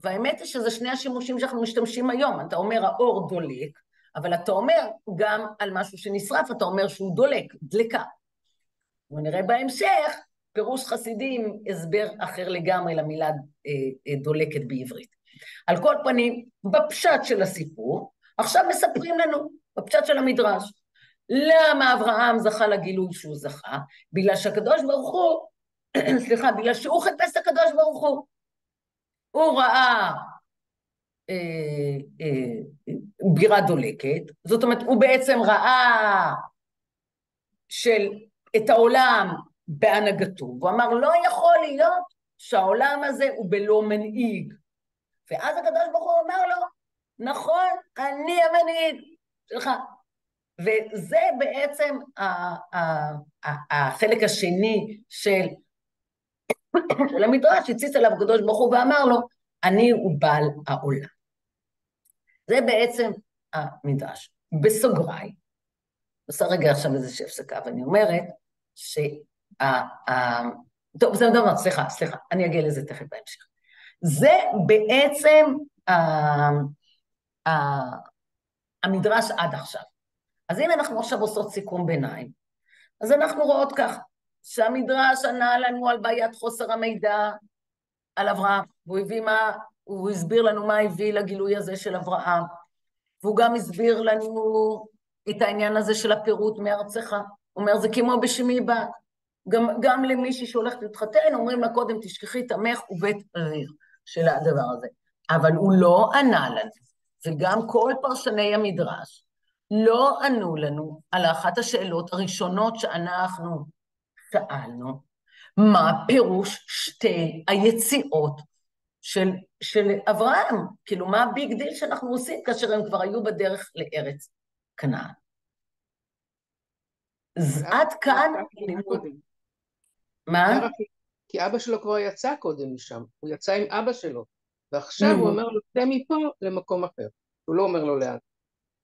[SPEAKER 2] והאמת היא שזה שני השימושים שאנחנו משתמשים היום. אתה אומר האור דולק, אבל אתה אומר גם על משהו שנשרף, אתה אומר שהוא דולק, דלקה. ונראה בהמשך פירוש חסידים, הסבר אחר לגמרי למילה אה, אה, דולקת בעברית. על כל פנים, בפשט של הסיפור, עכשיו מספרים לנו, בפשט של המדרש, למה אברהם זכה לגילוי שהוא זכה? בגלל שהקדוש ברוך הוא, סליחה, בגלל שהוא חיפש את הקדוש ברוך הוא. הוא ראה אה, אה, בירה דולקת, זאת אומרת, הוא בעצם ראה של את העולם בהנהגתו, הוא אמר, לא יכול להיות שהעולם הזה הוא בלא מנהיג. ואז הקדוש ברוך הוא אמר לו, נכון, אני המנהיג שלך. וזה בעצם החלק השני של, של המדרש, הציץ עליו הקדוש ברוך הוא ואמר לו, אני הוא בעל העולם. זה בעצם המדרש. בסוגריים, עושה רגע עכשיו איזושהי הפסקה, ואני אומרת ש... טוב, זה דבר, סליחה, סליחה, אני אגיע לזה תכף בהמשך. זה בעצם המדרש עד עכשיו. אז הנה אנחנו עכשיו עושות סיכום ביניים. אז אנחנו רואות ככה, שהמדרש ענה לנו על בעיית חוסר המידע על אברהם, והוא הביא מה, הוא הסביר לנו מה הביא לגילוי הזה של אברהם, והוא גם הסביר לנו את העניין הזה של הפירוט מארצך. הוא אומר, זה כמו בשמי בת. גם, גם למישהי שהולכת להתחתן, אומרים לה קודם תשכחי את עמך ובית ריר של הדבר הזה. אבל הוא לא ענה לנו, וגם כל פרשני המדרש לא ענו לנו על אחת השאלות הראשונות שאנחנו שאלנו, מה פירוש שתי היציאות של, של אברהם? כאילו, מה ה big deal שאנחנו עושים כאשר הם כבר היו בדרך לארץ כנען? אז עד כאן. מה?
[SPEAKER 4] כי אבא שלו כבר יצא קודם משם, הוא יצא עם אבא שלו, ועכשיו הוא אומר לו, צא מפה למקום אחר. הוא לא אומר לו לאן.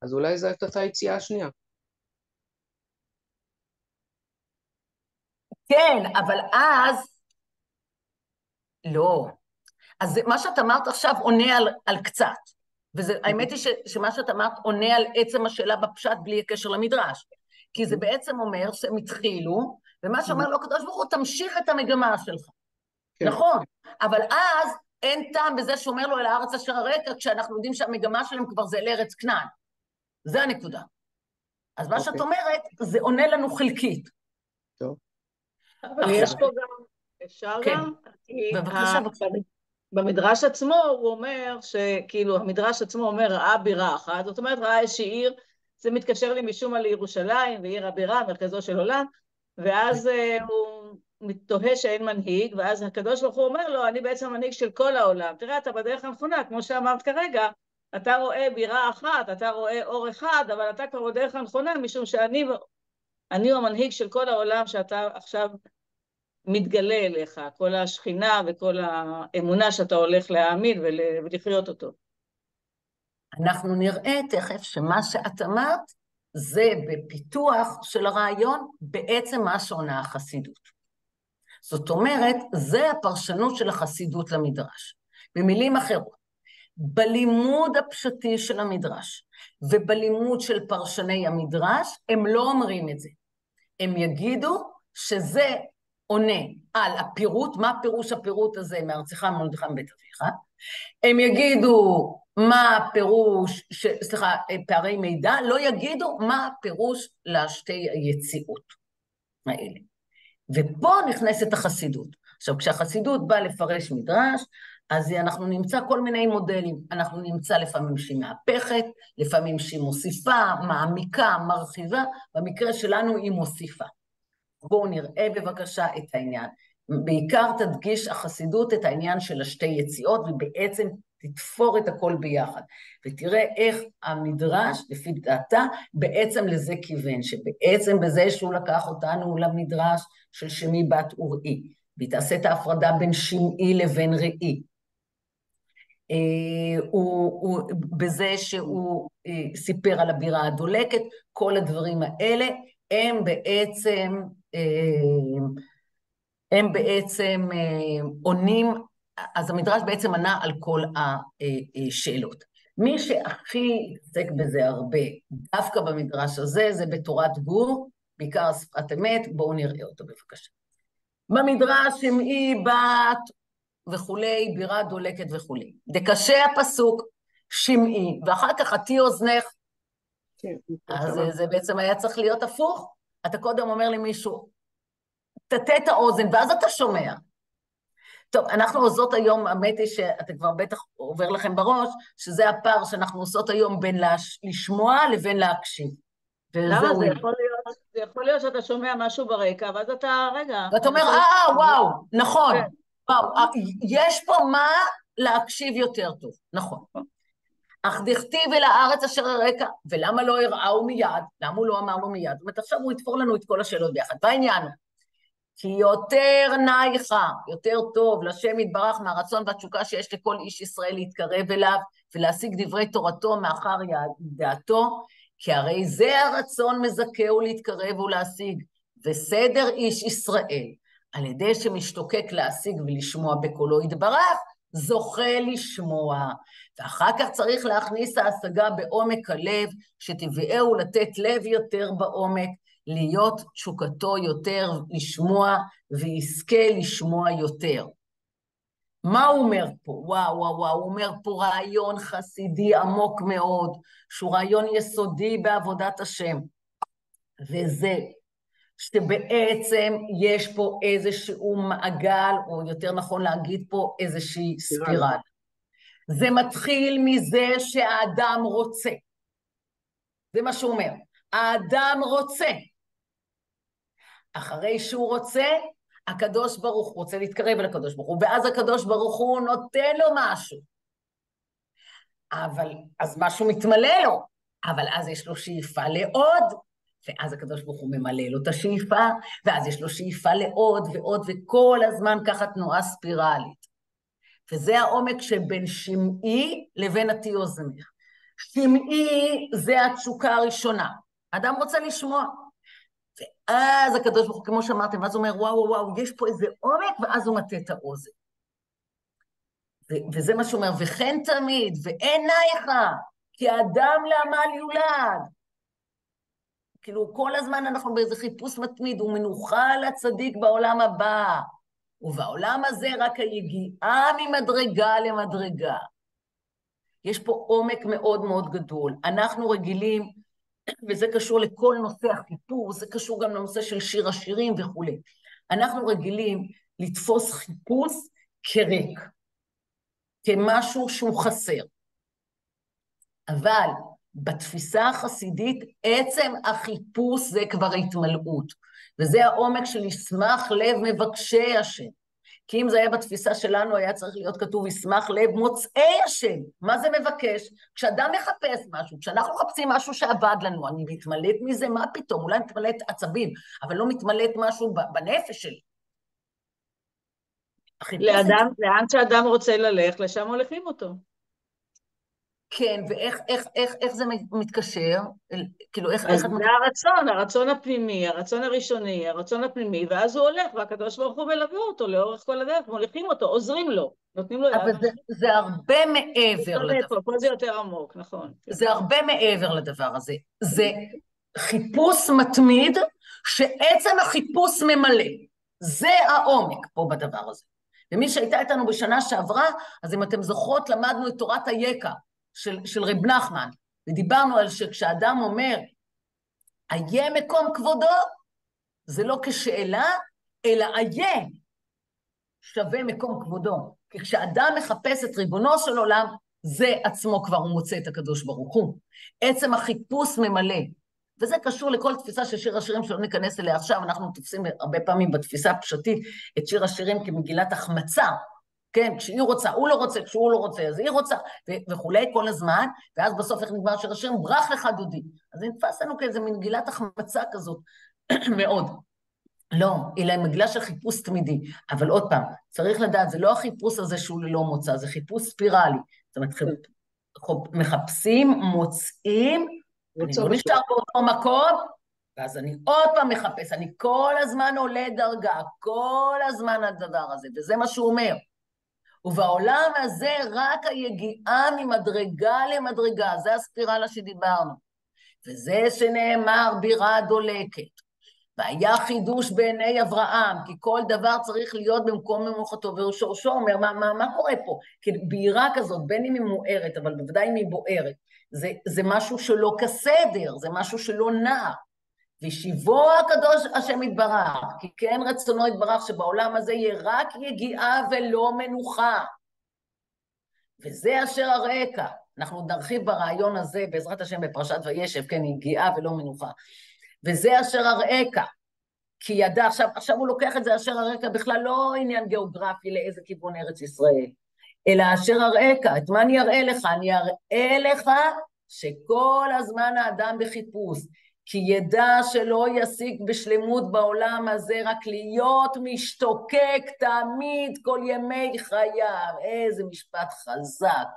[SPEAKER 4] אז אולי זו הייתה היציאה השנייה.
[SPEAKER 2] כן, אבל אז... לא. אז מה שאת אמרת עכשיו עונה על, על קצת. והאמת היא ש, שמה שאת אמרת עונה על עצם השאלה בפשט בלי הקשר למדרש. כי זה בעצם אומר שהם התחילו, ומה שאומר לו הקדוש ברוך הוא, תמשיך את המגמה שלך. כן. נכון, אבל אז אין טעם בזה שהוא אומר לו אל הארץ אשר הרקע, כשאנחנו יודעים שהמגמה שלהם כבר זה אל ארץ כנען. זה הנקודה. אז מה שאת אוקיי. אומרת, זה עונה לנו חלקית.
[SPEAKER 4] טוב.
[SPEAKER 5] אבל יש פה גם, אפשר כן. גם? בבקשה, בבקשה. במדרש עצמו הוא אומר שכאילו המדרש עצמו אומר ראה בירה אחת, זאת אומרת ראה איזושהי עיר, זה מתקשר לי משום מה לירושלים ועיר הבירה, מרכזו של עולם, ואז uh, הוא מתוהה שאין מנהיג, ואז הקדוש ברוך הוא אומר לו, אני בעצם המנהיג של כל העולם. תראה, אתה בדרך הנכונה, כמו שאמרת כרגע, אתה רואה בירה אחת, אתה רואה אור אחד, אבל אתה כבר בדרך הנכונה, משום שאני אני המנהיג של כל העולם שאתה עכשיו מתגלה אליך, כל השכינה וכל האמונה שאתה הולך להאמין ולחיות אותו.
[SPEAKER 2] אנחנו נראה תכף שמה שאת אמרת זה בפיתוח של הרעיון בעצם מה שעונה החסידות. זאת אומרת, זה הפרשנות של החסידות למדרש. במילים אחרות, בלימוד הפשטי של המדרש ובלימוד של פרשני המדרש, הם לא אומרים את זה. הם יגידו שזה עונה על הפירוט, מה פירוש הפירוט הזה מארצך מולדך מבית אביך, הם יגידו מה הפירוש, ש... סליחה, פערי מידע, לא יגידו מה הפירוש לשתי היציאות האלה. ופה נכנסת החסידות. עכשיו, כשהחסידות באה לפרש מדרש, אז אנחנו נמצא כל מיני מודלים. אנחנו נמצא לפעמים שהיא מהפכת, לפעמים שהיא מוסיפה, מעמיקה, מרחיבה, במקרה שלנו היא מוסיפה. בואו נראה בבקשה את העניין. בעיקר תדגיש החסידות את העניין של השתי יציאות, ובעצם תתפור את הכל ביחד. ותראה איך המדרש, לפי דעתה, בעצם לזה כיוון, שבעצם בזה שהוא לקח אותנו למדרש של שמי בת וראי, והיא תעשה את ההפרדה בין שמעי לבין ראי. אה, הוא, הוא, בזה שהוא אה, סיפר על הבירה הדולקת, כל הדברים האלה הם בעצם, אה, הם בעצם עונים, אז המדרש בעצם ענה על כל השאלות. מי שהכי עוסק בזה הרבה, דווקא במדרש הזה, זה בתורת גור, בעיקר שפת אמת, בואו נראה אותו בבקשה. במדרש שמעי בת וכולי, בירה דולקת וכולי. דקשה הפסוק, שמעי, ואחר כך עטי אוזנך. כן, אז זה בעצם היה צריך להיות הפוך. אתה קודם אומר למישהו, תטה את האוזן, ואז אתה שומע. טוב, אנחנו עושות היום, האמת היא שאתם כבר בטח עובר לכם בראש, שזה הפער שאנחנו עושות היום בין לשמוע לבין להקשיב.
[SPEAKER 5] למה זה יכול להיות, זה יכול להיות שאתה שומע משהו ברקע, ואז אתה, רגע...
[SPEAKER 2] ואתה אומר, אה, וואו, נכון. וואו, יש פה מה להקשיב יותר טוב, נכון. אך דכתיב אל הארץ אשר הרקע, ולמה לא הראהו מיד? למה הוא לא אמר לו מיד? זאת אומרת, עכשיו הוא יתפור לנו את כל השאלות ביחד. בעניין כי יותר נייך, יותר טוב לשם יתברך מהרצון והתשוקה שיש לכל איש ישראל להתקרב אליו ולהשיג דברי תורתו מאחר דעתו, כי הרי זה הרצון מזכהו להתקרב ולהשיג, וסדר איש ישראל, על ידי שמשתוקק להשיג ולשמוע בקולו יתברך, זוכה לשמוע. ואחר כך צריך להכניס ההשגה בעומק הלב, שתביאהו לתת לב יותר בעומק, להיות תשוקתו יותר לשמוע, ויזכה לשמוע יותר. מה הוא אומר פה? וואו, וואו, וואו, הוא אומר פה רעיון חסידי עמוק מאוד, שהוא רעיון יסודי בעבודת השם. וזה שבעצם יש פה איזשהו מעגל, או יותר נכון להגיד פה איזושהי ספירל. זה מתחיל מזה שהאדם רוצה. זה מה שהוא אומר. האדם רוצה. אחרי שהוא רוצה, הקדוש ברוך הוא רוצה להתקרב אל הקדוש ברוך הוא, ואז הקדוש ברוך הוא נותן לו משהו. אבל, אז משהו מתמלא לו, אבל אז יש לו שאיפה לעוד, ואז הקדוש ברוך הוא ממלא לו את השאיפה, ואז יש לו שאיפה לעוד ועוד, וכל הזמן ככה תנועה ספירלית. וזה העומק שבין שמעי לבין עתי אוזנך. שמעי זה התשוקה הראשונה. אדם רוצה לשמוע. ואז הקדוש ברוך הוא, כמו שאמרתם, אז הוא אומר, וואו, וואו, יש פה איזה עומק, ואז הוא מטה את האוזן. וזה מה שהוא אומר, וכן תמיד, ועינייך, כי אדם לעמל יולד. כאילו, כל הזמן אנחנו באיזה חיפוש מתמיד, ומנוחה לצדיק בעולם הבא. ובעולם הזה רק היגיעה ממדרגה למדרגה. יש פה עומק מאוד מאוד גדול. אנחנו רגילים וזה קשור לכל נושא החיפור, זה קשור גם לנושא של שיר השירים וכולי. אנחנו רגילים לתפוס חיפוש כריק, כמשהו שהוא חסר. אבל בתפיסה החסידית, עצם החיפוש זה כבר התמלאות, וזה העומק של ישמח לב מבקשי השם. כי אם זה היה בתפיסה שלנו, היה צריך להיות כתוב, ישמח לב מוצאי השם. מה זה מבקש? כשאדם מחפש משהו, כשאנחנו מחפשים משהו שעבד לנו, אני מתמלאת מזה, מה פתאום? אולי מתמלאת עצבים, אבל לא מתמלאת משהו בנפש שלי.
[SPEAKER 5] לאדם, לאן שאדם רוצה ללכת, לשם הולכים אותו.
[SPEAKER 2] כן, ואיך איך, איך, איך זה מתקשר? כאילו, איך...
[SPEAKER 5] אז איך זה הרצון, הרצון הפנימי, הרצון הראשוני, הרצון הפנימי, ואז הוא הולך, והקדוש ברוך הוא מלווה אותו לאורך כל הדרך, מוליכים אותו, עוזרים לו, נותנים לו.
[SPEAKER 2] אבל זה, זה הרבה מעבר
[SPEAKER 5] לדבר. פה זה יותר עמוק, נכון.
[SPEAKER 2] זה הרבה מעבר לדבר הזה. זה חיפוש מתמיד, שעצם החיפוש ממלא. זה העומק פה בדבר הזה. ומי שהייתה איתנו בשנה שעברה, אז אם אתם זוכרות, למדנו את תורת היקע. של, של רב נחמן, ודיברנו על שכשאדם אומר, איה מקום כבודו, זה לא כשאלה, אלא איה שווה מקום כבודו. כי כשאדם מחפש את ריבונו של עולם, זה עצמו כבר הוא מוצא את הקדוש ברוך הוא. עצם החיפוש ממלא. וזה קשור לכל תפיסה של שיר השירים שלא ניכנס אליה עכשיו, אנחנו תופסים הרבה פעמים בתפיסה הפשטית את שיר השירים כמגילת החמצה, כן, כשהיא רוצה, הוא לא רוצה, כשהוא לא רוצה, אז היא רוצה, ו- וכולי כל הזמן, ואז בסוף איך נגמר שיר השם? ברח לך דודי. אז זה נתפס לנו כאיזה מין גילת החמצה כזאת, מאוד. לא, אלא בגלל שחיפוש תמידי. אבל עוד פעם, צריך לדעת, זה לא החיפוש הזה שהוא ללא מוצא, זה חיפוש ספירלי. זאת אומרת, מחפשים, מוצאים, אני לא נשאר באותו מקום, ואז אני עוד פעם מחפש, אני כל הזמן עולה דרגה, כל הזמן הדבר הזה, וזה מה שהוא אומר. ובעולם הזה רק היגיעה ממדרגה למדרגה, זה הספירלה שדיברנו. וזה שנאמר בירה דולקת. והיה חידוש בעיני אברהם, כי כל דבר צריך להיות במקום מנוחתו, והוא שורשו אומר, מה, מה, מה קורה פה? כי בעירה כזאת, בין אם היא מוארת, אבל בוודאי אם היא בוערת, זה, זה משהו שלא כסדר, זה משהו שלא נע. ושיבו הקדוש השם יתברך, כי כן רצונו יתברך שבעולם הזה יהיה רק יגיעה ולא מנוחה. וזה אשר הרקע. אנחנו נרחיב ברעיון הזה, בעזרת השם, בפרשת וישב, כן, יגיעה ולא מנוחה. וזה אשר הרקע. כי ידע, עכשיו, עכשיו הוא לוקח את זה אשר הרקע, בכלל לא עניין גיאוגרפי לאיזה כיוון ארץ ישראל, אלא אשר הרקע, את מה אני אראה לך? אני אראה לך שכל הזמן האדם בחיפוש, כי ידע שלא ישיג בשלמות בעולם הזה רק להיות משתוקק תמיד כל ימי חייו. איזה משפט חזק.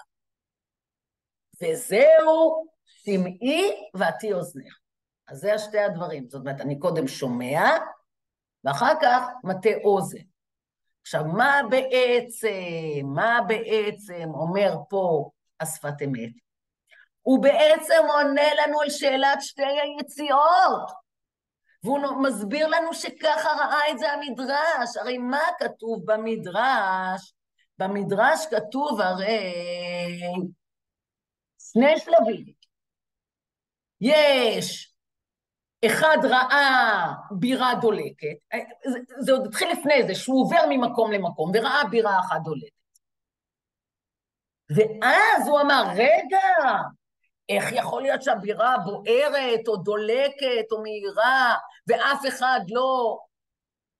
[SPEAKER 2] וזהו שמעי ועתי אוזנך. אז זה השתי הדברים. זאת אומרת, אני קודם שומע, ואחר כך מטה אוזן. עכשיו, מה בעצם, מה בעצם אומר פה השפת אמת? הוא בעצם עונה לנו על שאלת שתי היציאות. והוא מסביר לנו שככה ראה את זה המדרש. הרי מה כתוב במדרש? במדרש כתוב הרי שני שלבים. יש אחד ראה בירה דולקת, זה, זה עוד התחיל לפני זה, שהוא עובר ממקום למקום וראה בירה אחת דולקת. ואז הוא אמר, רגע, איך יכול להיות שהבירה בוערת או דולקת או מהירה ואף אחד לא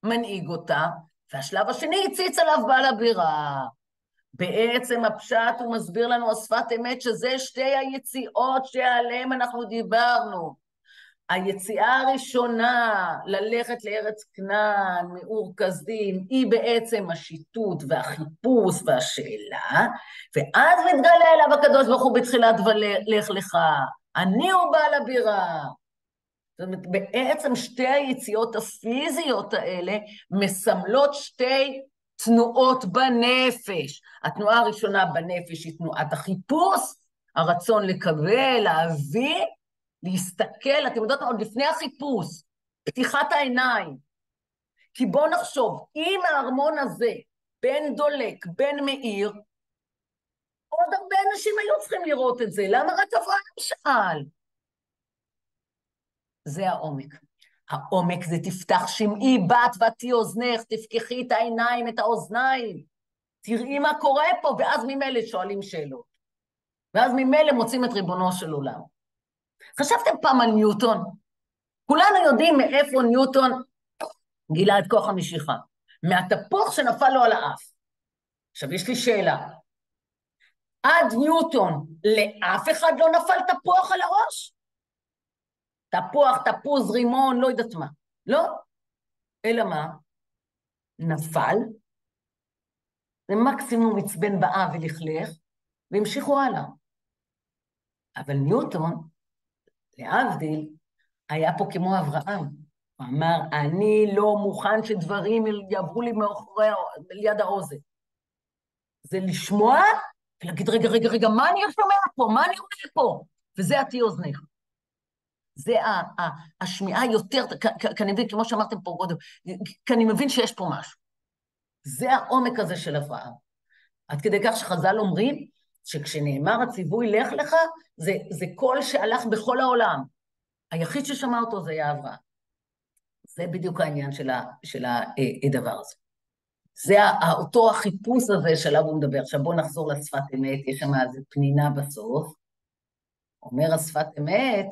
[SPEAKER 2] מנהיג אותה? והשלב השני הציץ עליו בעל הבירה. בעצם הפשט הוא מסביר לנו השפת אמת שזה שתי היציאות שעליהן אנחנו דיברנו. היציאה הראשונה, ללכת לארץ כנען, מאור כסדים, היא בעצם השיטוט והחיפוש והשאלה, ואז מתגלה אליו הקדוש ברוך הוא בתחילת ולך לך, אני הוא בעל הבירה. זאת אומרת, בעצם שתי היציאות הפיזיות האלה מסמלות שתי תנועות בנפש. התנועה הראשונה בנפש היא תנועת החיפוש, הרצון לקבל, להביא, להסתכל, אתם יודעות עוד לפני החיפוש, פתיחת העיניים. כי בואו נחשוב, אם הארמון הזה, בין דולק, בין מאיר, עוד הרבה אנשים היו צריכים לראות את זה, למה רק אברהם שאל? זה העומק. העומק זה תפתח שמעי בת ותהי אוזנך, תפקחי את העיניים, את האוזניים, תראי מה קורה פה, ואז ממילא שואלים שאלות. ואז ממילא מוצאים את ריבונו של עולם. חשבתם פעם על ניוטון? כולנו יודעים מאיפה ניוטון גילה את כוח המשיכה. מהתפוח שנפל לו על האף. עכשיו, יש לי שאלה. עד ניוטון, לאף אחד לא נפל תפוח על הראש? תפוח, תפוז, רימון, לא יודעת מה. לא. אלא מה? נפל, ומקסימום עצבן באה ולכלך, והמשיכו הלאה. אבל ניוטון, להבדיל, היה פה כמו אברהם. הוא אמר, אני לא מוכן שדברים יעברו לי מאחורי, ליד האוזן. זה לשמוע ולהגיד, רגע, רגע, רגע, מה אני שומע פה? מה אני רואה פה? וזה עתי אוזניך. זה השמיעה יותר, כי אני מבין, כמו שאמרתם פה קודם, כי אני מבין שיש פה משהו. זה העומק הזה של אברהם. עד כדי כך שחז"ל אומרים שכשנאמר הציווי לך לך, זה, זה קול שהלך בכל העולם. היחיד ששמע אותו זה היה אברהם. זה בדיוק העניין של, ה, של הדבר הזה. זה אותו החיפוש הזה שעליו הוא מדבר. עכשיו בואו נחזור לשפת אמת, יש שם איזה פנינה בסוף. אומר השפת אמת,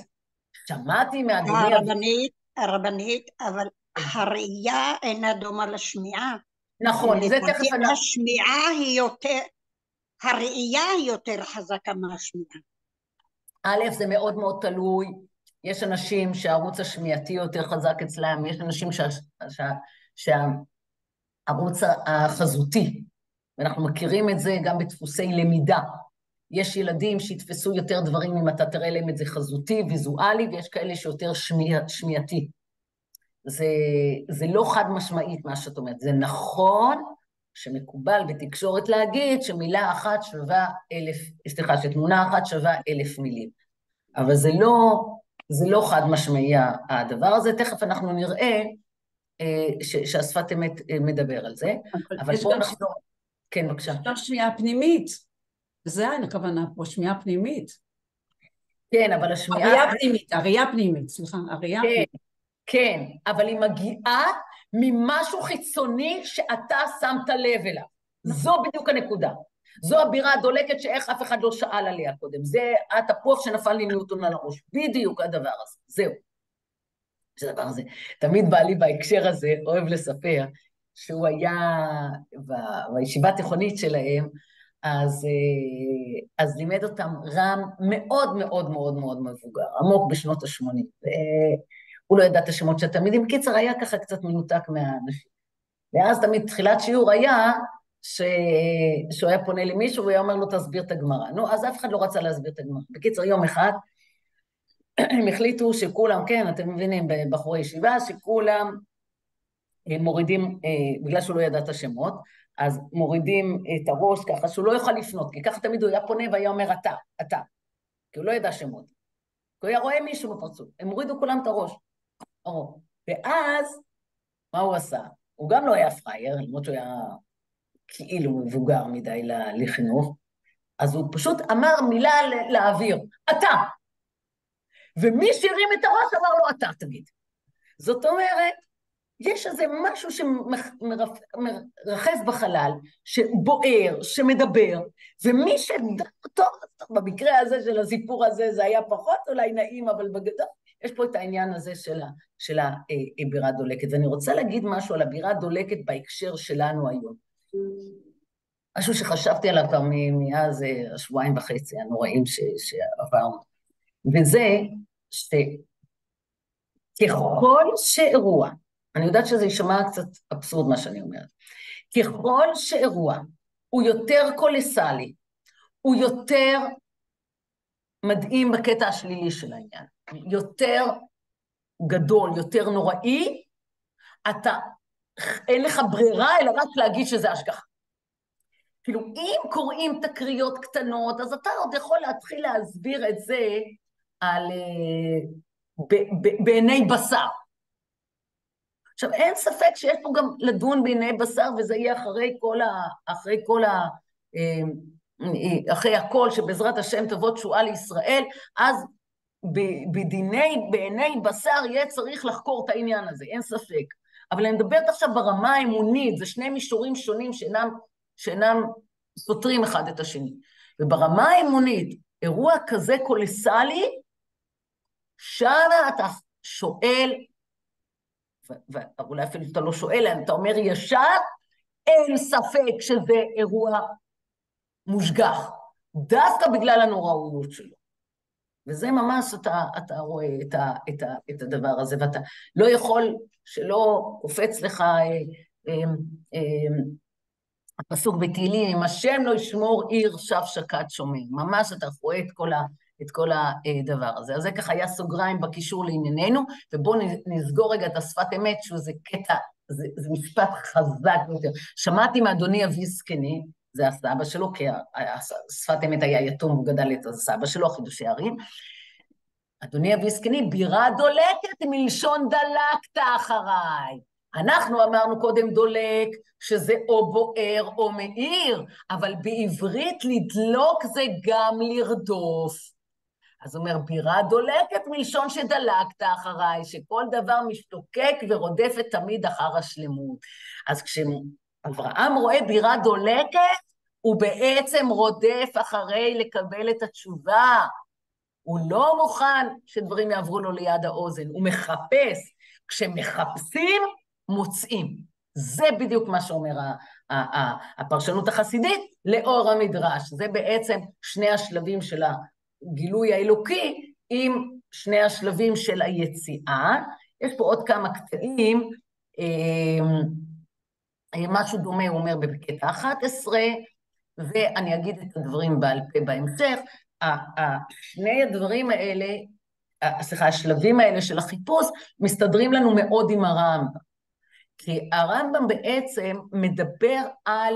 [SPEAKER 2] שמעתי מאדוני...
[SPEAKER 6] הרבנית, הרבנית, אבל הראייה אינה דומה לשמיעה.
[SPEAKER 2] נכון, זה תכף...
[SPEAKER 6] השמיעה היא יותר, הראייה יותר חזקה מהשמיעה.
[SPEAKER 2] א', זה מאוד מאוד תלוי יש אנשים שהערוץ השמיעתי יותר חזק אצלם, יש אנשים שהערוץ החזותי, ואנחנו מכירים את זה גם בדפוסי למידה. יש ילדים שיתפסו יותר דברים אם אתה תראה להם את זה חזותי, ויזואלי, ויש כאלה שיותר שמיע, שמיעתי. זה, זה לא חד משמעית מה שאת אומרת, זה נכון שמקובל בתקשורת להגיד שמילה אחת שווה אלף, סליחה, שתמונה אחת שווה אלף מילים. אבל זה לא, זה לא חד משמעי הדבר הזה, תכף אנחנו נראה אה, שהשפת אמת אה, מדבר על זה, אבל, אבל בואו נחזור. כן, בבקשה.
[SPEAKER 7] יש שמיעה פנימית, זה הכוונה פה, שמיעה פנימית.
[SPEAKER 2] כן, אבל השמיעה...
[SPEAKER 7] הראייה פנימית, הראייה פנימית, סליחה, הראייה
[SPEAKER 2] כן,
[SPEAKER 7] פנימית.
[SPEAKER 2] כן, אבל היא מגיעה ממשהו חיצוני שאתה שמת לב אליו. זו בדיוק הנקודה. זו הבירה הדולקת שאיך אף אחד לא שאל עליה קודם. זה התפוח שנפל לי ניוטון על הראש. בדיוק הדבר הזה. זהו. זה הדבר הזה. תמיד בעלי בהקשר הזה אוהב לספר שהוא היה בישיבה התיכונית שלהם, אז, אה, אז לימד אותם רם מאוד מאוד מאוד מאוד מבוגר, עמוק בשנות ה-80. הוא לא ידע את השמות של התלמידים. קיצר, היה ככה קצת מנותק מהאנשים. ואז תמיד תחילת שיעור היה ש... שהוא היה פונה למישהו והיה אומר לו, תסביר את הגמרא. נו, אז אף אחד לא רצה להסביר את הגמרא. בקיצר, יום אחד הם החליטו שכולם, כן, אתם מבינים, בחורי ישיבה, שכולם אה, מורידים, אה, בגלל שהוא לא ידע את השמות, אז מורידים את הראש ככה שהוא לא יוכל לפנות, כי ככה תמיד הוא היה פונה והיה אומר אתה, אתה, כי הוא לא ידע שמות. הוא היה רואה מישהו בפרצוף, הם הורידו כולם את הראש. או. ואז, מה הוא עשה? הוא גם לא היה פראייר, למרות שהוא היה כאילו מבוגר מדי לחינוך, אז הוא פשוט אמר מילה לאוויר, אתה. ומי שהרים את הראש אמר לו, אתה תגיד. זאת אומרת, יש איזה משהו שמרחף בחלל, שבוער, שמדבר, ומי שדע אותו, במקרה הזה של הסיפור הזה זה היה פחות אולי נעים, אבל בגדול יש פה את העניין הזה של הבירה הדולקת. ואני רוצה להגיד משהו על הבירה הדולקת בהקשר שלנו היום. משהו שחשבתי עליו כבר מאז אה, השבועיים וחצי הנוראים שעברנו. וזה שככל שאירוע, אני יודעת שזה יישמע קצת אבסורד מה שאני אומרת, ככל שאירוע הוא יותר קולסלי, הוא יותר מדהים בקטע השלילי של העניין, יותר גדול, יותר נוראי, אתה, אין לך ברירה אלא רק להגיד שזה השגחה. כאילו, אם קוראים תקריות קטנות, אז אתה עוד יכול להתחיל להסביר את זה על... אה, ב, ב, בעיני בשר. עכשיו, אין ספק שיש פה גם לדון בעיני בשר, וזה יהיה אחרי כל ה... אחרי כל ה... אה, אחרי הכל, שבעזרת השם תבוא תשועה לישראל, אז בדיני, בעיני בשר יהיה צריך לחקור את העניין הזה, אין ספק. אבל אני מדברת עכשיו ברמה האמונית, זה שני מישורים שונים שאינם, שאינם סותרים אחד את השני. וברמה האמונית, אירוע כזה קולסלי, שם אתה שואל, ואולי אפילו אתה לא שואל, אתה אומר ישר, אין ספק שזה אירוע מושגח, דווקא בגלל הנוראויות שלו. וזה ממש, אתה, אתה רואה את, ה, את, ה, את הדבר הזה, ואתה לא יכול שלא קופץ לך אה, אה, אה, הפסוק בתהילים, אם השם לא ישמור עיר שב שקד שומר. ממש אתה רואה את כל, ה, את כל הדבר הזה. אז זה ככה היה סוגריים בקישור לענייננו, ובואו נסגור רגע את השפת אמת, שהוא זה קטע, זה, זה משפט חזק יותר. שמעתי מאדוני אבי זקני, זה הסבא שלו, כי שפת אמת היה יתום, הוא גדל את הסבא שלו, חידושי ערים. אדוני אבי זקני, בירה דולקת מלשון דלקת אחריי. אנחנו אמרנו קודם דולק, שזה או בוער או מאיר, אבל בעברית לדלוק זה גם לרדוף. אז הוא אומר, בירה דולקת מלשון שדלקת אחריי, שכל דבר משתוקק ורודפת תמיד אחר השלמות. אז כשאברהם רואה בירה דולקת, הוא בעצם רודף אחרי לקבל את התשובה. הוא לא מוכן שדברים יעברו לו ליד האוזן, הוא מחפש. כשמחפשים, מוצאים. זה בדיוק מה שאומר הפרשנות החסידית לאור המדרש. זה בעצם שני השלבים של הגילוי האלוקי עם שני השלבים של היציאה. יש פה עוד כמה קטעים, משהו דומה הוא אומר בקטע 11, ואני אגיד את הדברים בעל פה בהמשך. שני הדברים האלה, סליחה, השלבים האלה של החיפוש, מסתדרים לנו מאוד עם הרמב"ם. כי הרמב"ם בעצם מדבר על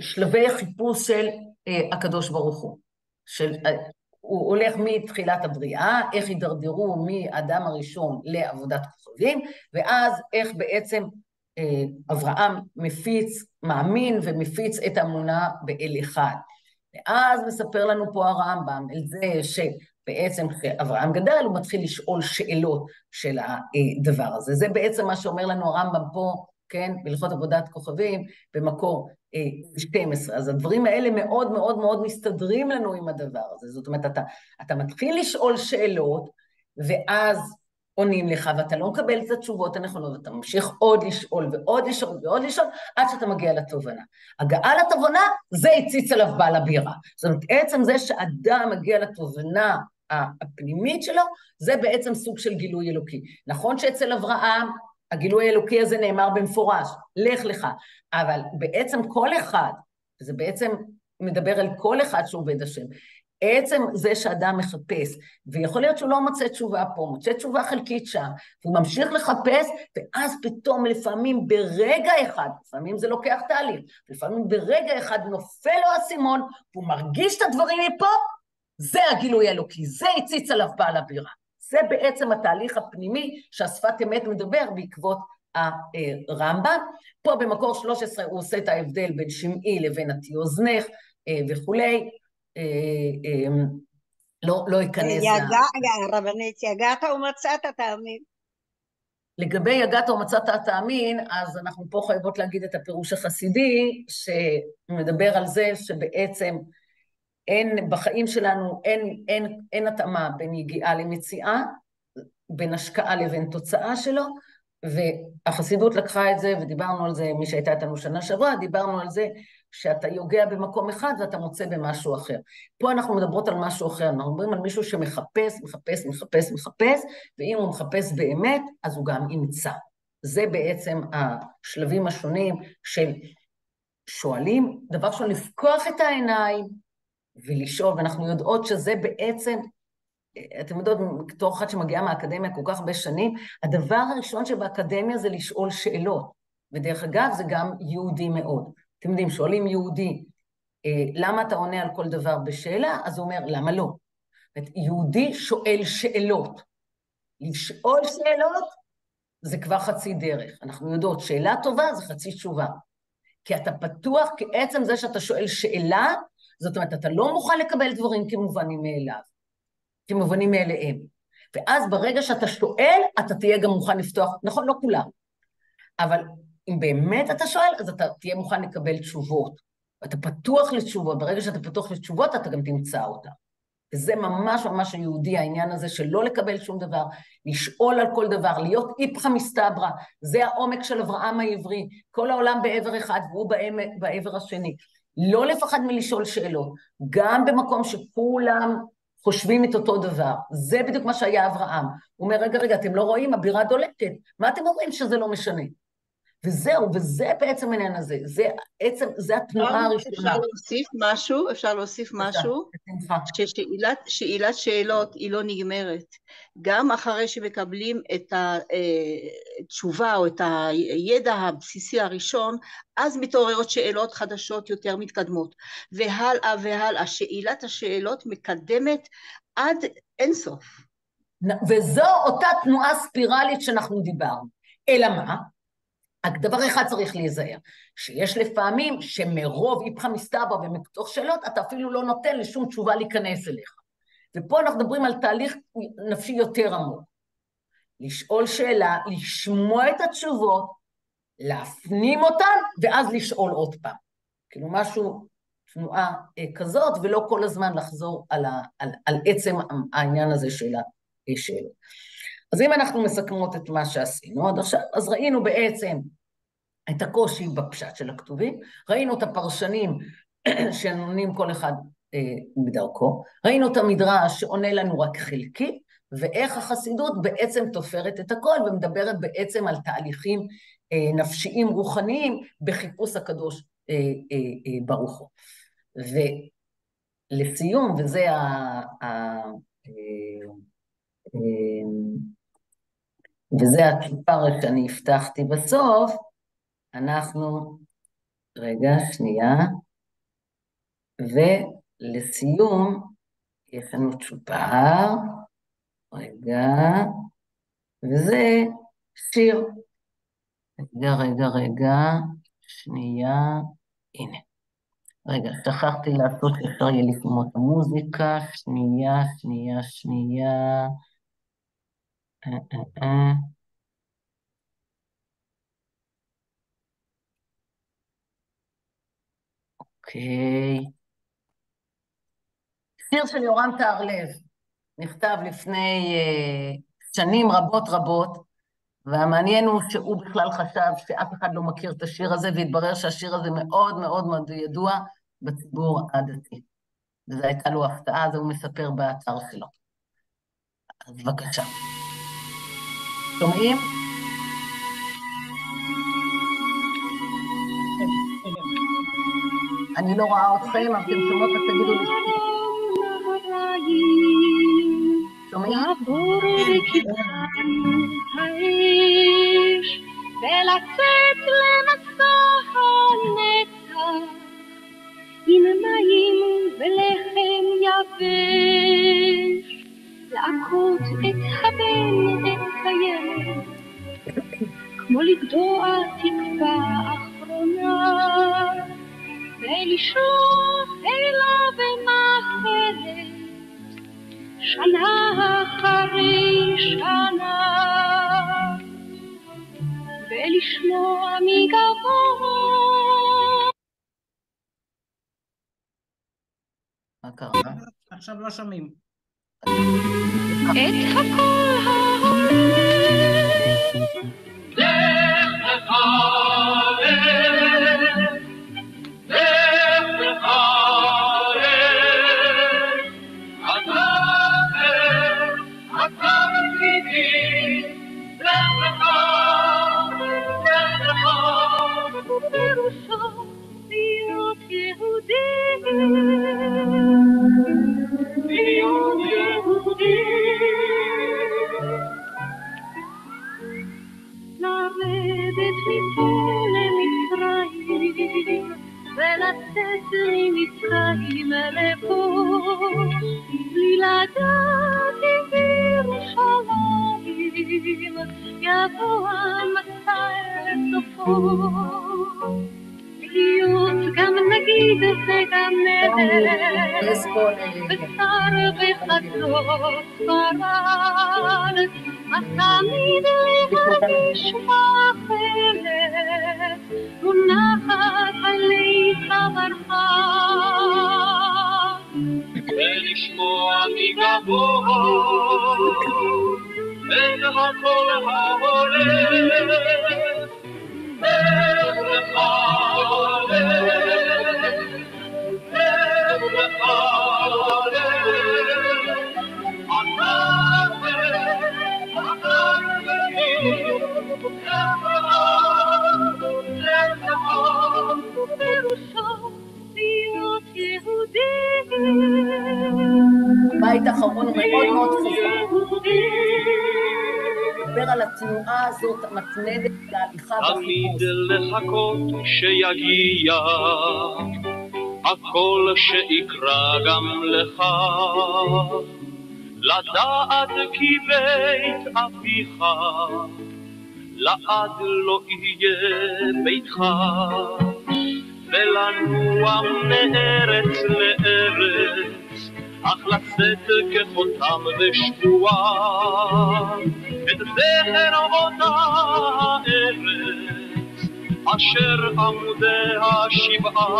[SPEAKER 2] שלבי החיפוש של הקדוש ברוך הוא. של, הוא הולך מתחילת הבריאה, איך הידרדרו מאדם הראשון לעבודת כוכבים, ואז איך בעצם אברהם מפיץ, מאמין ומפיץ את האמונה באל אחד. ואז מספר לנו פה הרמב"ם על זה שבעצם כשאברהם גדל הוא מתחיל לשאול שאלות של הדבר הזה. זה בעצם מה שאומר לנו הרמב"ם פה, כן, בהלכות עבודת כוכבים, במקור 12. אז הדברים האלה מאוד מאוד מאוד מסתדרים לנו עם הדבר הזה. זאת אומרת, אתה, אתה מתחיל לשאול שאלות, ואז עונים לך, ואתה לא מקבל את התשובות הנכונות, ואתה ממשיך עוד לשאול ועוד לשאול ועוד לשאול, עד שאתה מגיע לתובנה. הגעה לתובנה, זה הציץ עליו בעל הבירה. זאת אומרת, עצם זה שאדם מגיע לתובנה הפנימית שלו, זה בעצם סוג של גילוי אלוקי. נכון שאצל אברהם, הגילוי האלוקי הזה נאמר במפורש, לך לך, אבל בעצם כל אחד, זה בעצם מדבר על כל אחד שעובד השם, עצם זה שאדם מחפש, ויכול להיות שהוא לא מוצא תשובה פה, מוצא תשובה חלקית שם, והוא ממשיך לחפש, ואז פתאום לפעמים ברגע אחד, לפעמים זה לוקח תהליך, לפעמים ברגע אחד נופל לו האסימון, והוא מרגיש את הדברים מפה, זה הגילוי האלוקי, זה הציץ עליו בעל הבירה. זה בעצם התהליך הפנימי שהשפת אמת מדבר בעקבות הרמב"ם. פה במקור 13 הוא עושה את ההבדל בין שמעי לבין עטי אוזנך וכולי. לא, לא אכנס...
[SPEAKER 6] יגע, רבנית, יגעת ומצאת תאמין.
[SPEAKER 2] לגבי יגעת ומצאת תאמין, אז אנחנו פה חייבות להגיד את הפירוש החסידי, שמדבר על זה שבעצם אין, בחיים שלנו אין, אין, אין התאמה בין יגיעה למציאה, בין השקעה לבין תוצאה שלו, והחסידות לקחה את זה, ודיברנו על זה, מי שהייתה איתנו שנה שעברה, דיברנו על זה שאתה יוגע במקום אחד ואתה מוצא במשהו אחר. פה אנחנו מדברות על משהו אחר, אנחנו מדברים על מישהו שמחפש, מחפש, מחפש, מחפש, ואם הוא מחפש באמת, אז הוא גם ימצא. זה בעצם השלבים השונים של שואלים, דבר ראשון, לפקוח את העיניים ולשאול, ואנחנו יודעות שזה בעצם אתם יודעות, בתור אחת שמגיעה מהאקדמיה כל כך הרבה שנים, הדבר הראשון שבאקדמיה זה לשאול שאלות. ודרך אגב, זה גם יהודי מאוד. אתם יודעים, שואלים יהודי, למה אתה עונה על כל דבר בשאלה? אז הוא אומר, למה לא? יהודי שואל שאלות. לשאול שאלות זה כבר חצי דרך. אנחנו יודעות, שאלה טובה זה חצי תשובה. כי אתה פתוח, כי עצם זה שאתה שואל שאלה, זאת אומרת, אתה לא מוכן לקבל דברים כמובנים מאליו. כמובנים מאליהם. ואז ברגע שאתה שואל, אתה תהיה גם מוכן לפתוח, נכון, לא כולם, אבל אם באמת אתה שואל, אז אתה תהיה מוכן לקבל תשובות. אתה פתוח לתשובות, ברגע שאתה פתוח לתשובות, אתה גם תמצא אותה. וזה ממש ממש היהודי, העניין הזה של לא לקבל שום דבר, לשאול על כל דבר, להיות איפכא מסתברא, זה העומק של אברהם העברי, כל העולם בעבר אחד והוא בעבר השני. לא לפחד מלשאול שאלות, גם במקום שכולם חושבים את אותו דבר. זה בדיוק מה שהיה אברהם. הוא אומר, רגע, רגע, אתם לא רואים? הבירה דולקת. מה אתם אומרים שזה לא משנה? וזהו, וזה בעצם העניין הזה. זה עצם, זה התנועה הראשונה.
[SPEAKER 8] אפשר להוסיף משהו? אפשר להוסיף משהו? ששאלת שאלות היא לא נגמרת. גם אחרי שמקבלים את התשובה או את הידע הבסיסי הראשון, אז מתעוררות שאלות חדשות יותר מתקדמות. והלאה והלאה, שאלת השאלות מקדמת עד אינסוף.
[SPEAKER 2] וזו אותה תנועה ספירלית שאנחנו דיברנו. אלא מה? רק דבר אחד צריך להיזהר, שיש לפעמים שמרוב איפכא מסתברא ומתוך שאלות, אתה אפילו לא נותן לשום תשובה להיכנס אליך. ופה אנחנו מדברים על תהליך נפשי יותר עמוק. לשאול שאלה, לשמוע את התשובות, להפנים אותן, ואז לשאול עוד פעם. כאילו משהו, תנועה אה, כזאת, ולא כל הזמן לחזור על, ה, על, על עצם העניין הזה של השאלות. אז אם אנחנו מסכמות את מה שעשינו עד עכשיו, אז ראינו בעצם את הקושי בפשט של הכתובים, ראינו את הפרשנים שעונים כל אחד אה, בדרכו, ראינו את המדרש שעונה לנו רק חלקי, ואיך החסידות בעצם תופרת את הכל ומדברת בעצם על תהליכים נפשיים רוחניים בחיפוש הקדוש ברוך הוא. ולסיום, וזה ה... ה... וזה הכיפר שאני הבטחתי בסוף, אנחנו, רגע, שנייה, ולסיום, יש לנו צ'ופר, רגע, וזה שיר. רגע, רגע, רגע, שנייה, הנה. רגע, שכחתי לעשות שאפשר יהיה לשמוע את המוזיקה, שנייה, שנייה, שנייה. אה, אה, אה. אוקיי. שיר של יורם טהרלב, נכתב לפני שנים רבות רבות, והמעניין הוא שהוא בכלל חשב שאף אחד לא מכיר את השיר הזה, והתברר שהשיר הזה מאוד מאוד מאוד ידוע בציבור הדתי. וזו הייתה לו הפתעה, זה הוא מספר באתר שלו. אז בבקשה. שומעים? אני לא רואה אתכם, אבל אתם שומעות אז תגידו לי. הנצח עם מים ולחם יבש, לעקות את הבן, את כמו לגדוע תקווה אחרונה, ולשאוף אליו מאחרת, שנה אחרי שנה, ולשמוע מגבוה. מה קרה?
[SPEAKER 1] עכשיו לא שומעים.
[SPEAKER 2] את הכל ההולך. מפה למצרים ולצאת ממצרים לפה בלי לדעת אם בירושלים יבוא המסע אל סופו להיות גם נגיד וגם נדר, ושר בחצות ספרד, אז תמיד להרגיש אחרת, מונחת עלי צווארך. ולשמוע מגבוה את הקול ההולך הבית האחרון הוא מאוד מאוד חזק. מדבר על התנועה הזאת המתמדת להליכה בחיפוש.
[SPEAKER 9] תמיד לחכות שיגיע הכל שיקרא גם לך, לדעת כי בית אביך לעד לא יהיה ביתך, ולנוע מארץ לארץ, אך לצאת כחותם ושבועה, את זכר אותה ארץ, אשר עמודיה שבעה,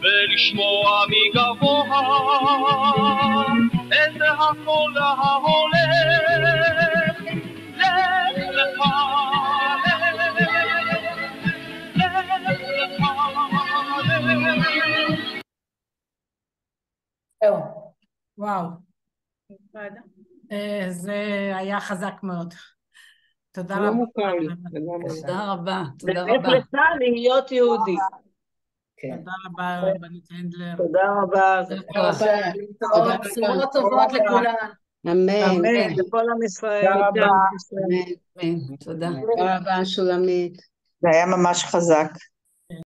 [SPEAKER 9] ולשמוע מגבוה את הקול ההולך,
[SPEAKER 2] זהו.
[SPEAKER 1] וואו. אה, זה היה חזק מאוד. תודה
[SPEAKER 4] לא
[SPEAKER 1] רבה.
[SPEAKER 4] מוכר לי, לגמרי.
[SPEAKER 7] תודה רבה, תודה רבה.
[SPEAKER 5] לך להיות יהודי.
[SPEAKER 2] כן.
[SPEAKER 1] תודה רבה, רבנית הנדלר.
[SPEAKER 5] תודה רבה.
[SPEAKER 2] להתראות, בשורות טובות לכולם.
[SPEAKER 6] אמן.
[SPEAKER 5] אמן, לכל עם ישראל.
[SPEAKER 4] תודה רבה.
[SPEAKER 7] אמן. תודה.
[SPEAKER 6] תודה רבה, שולמית.
[SPEAKER 10] זה היה ממש חזק.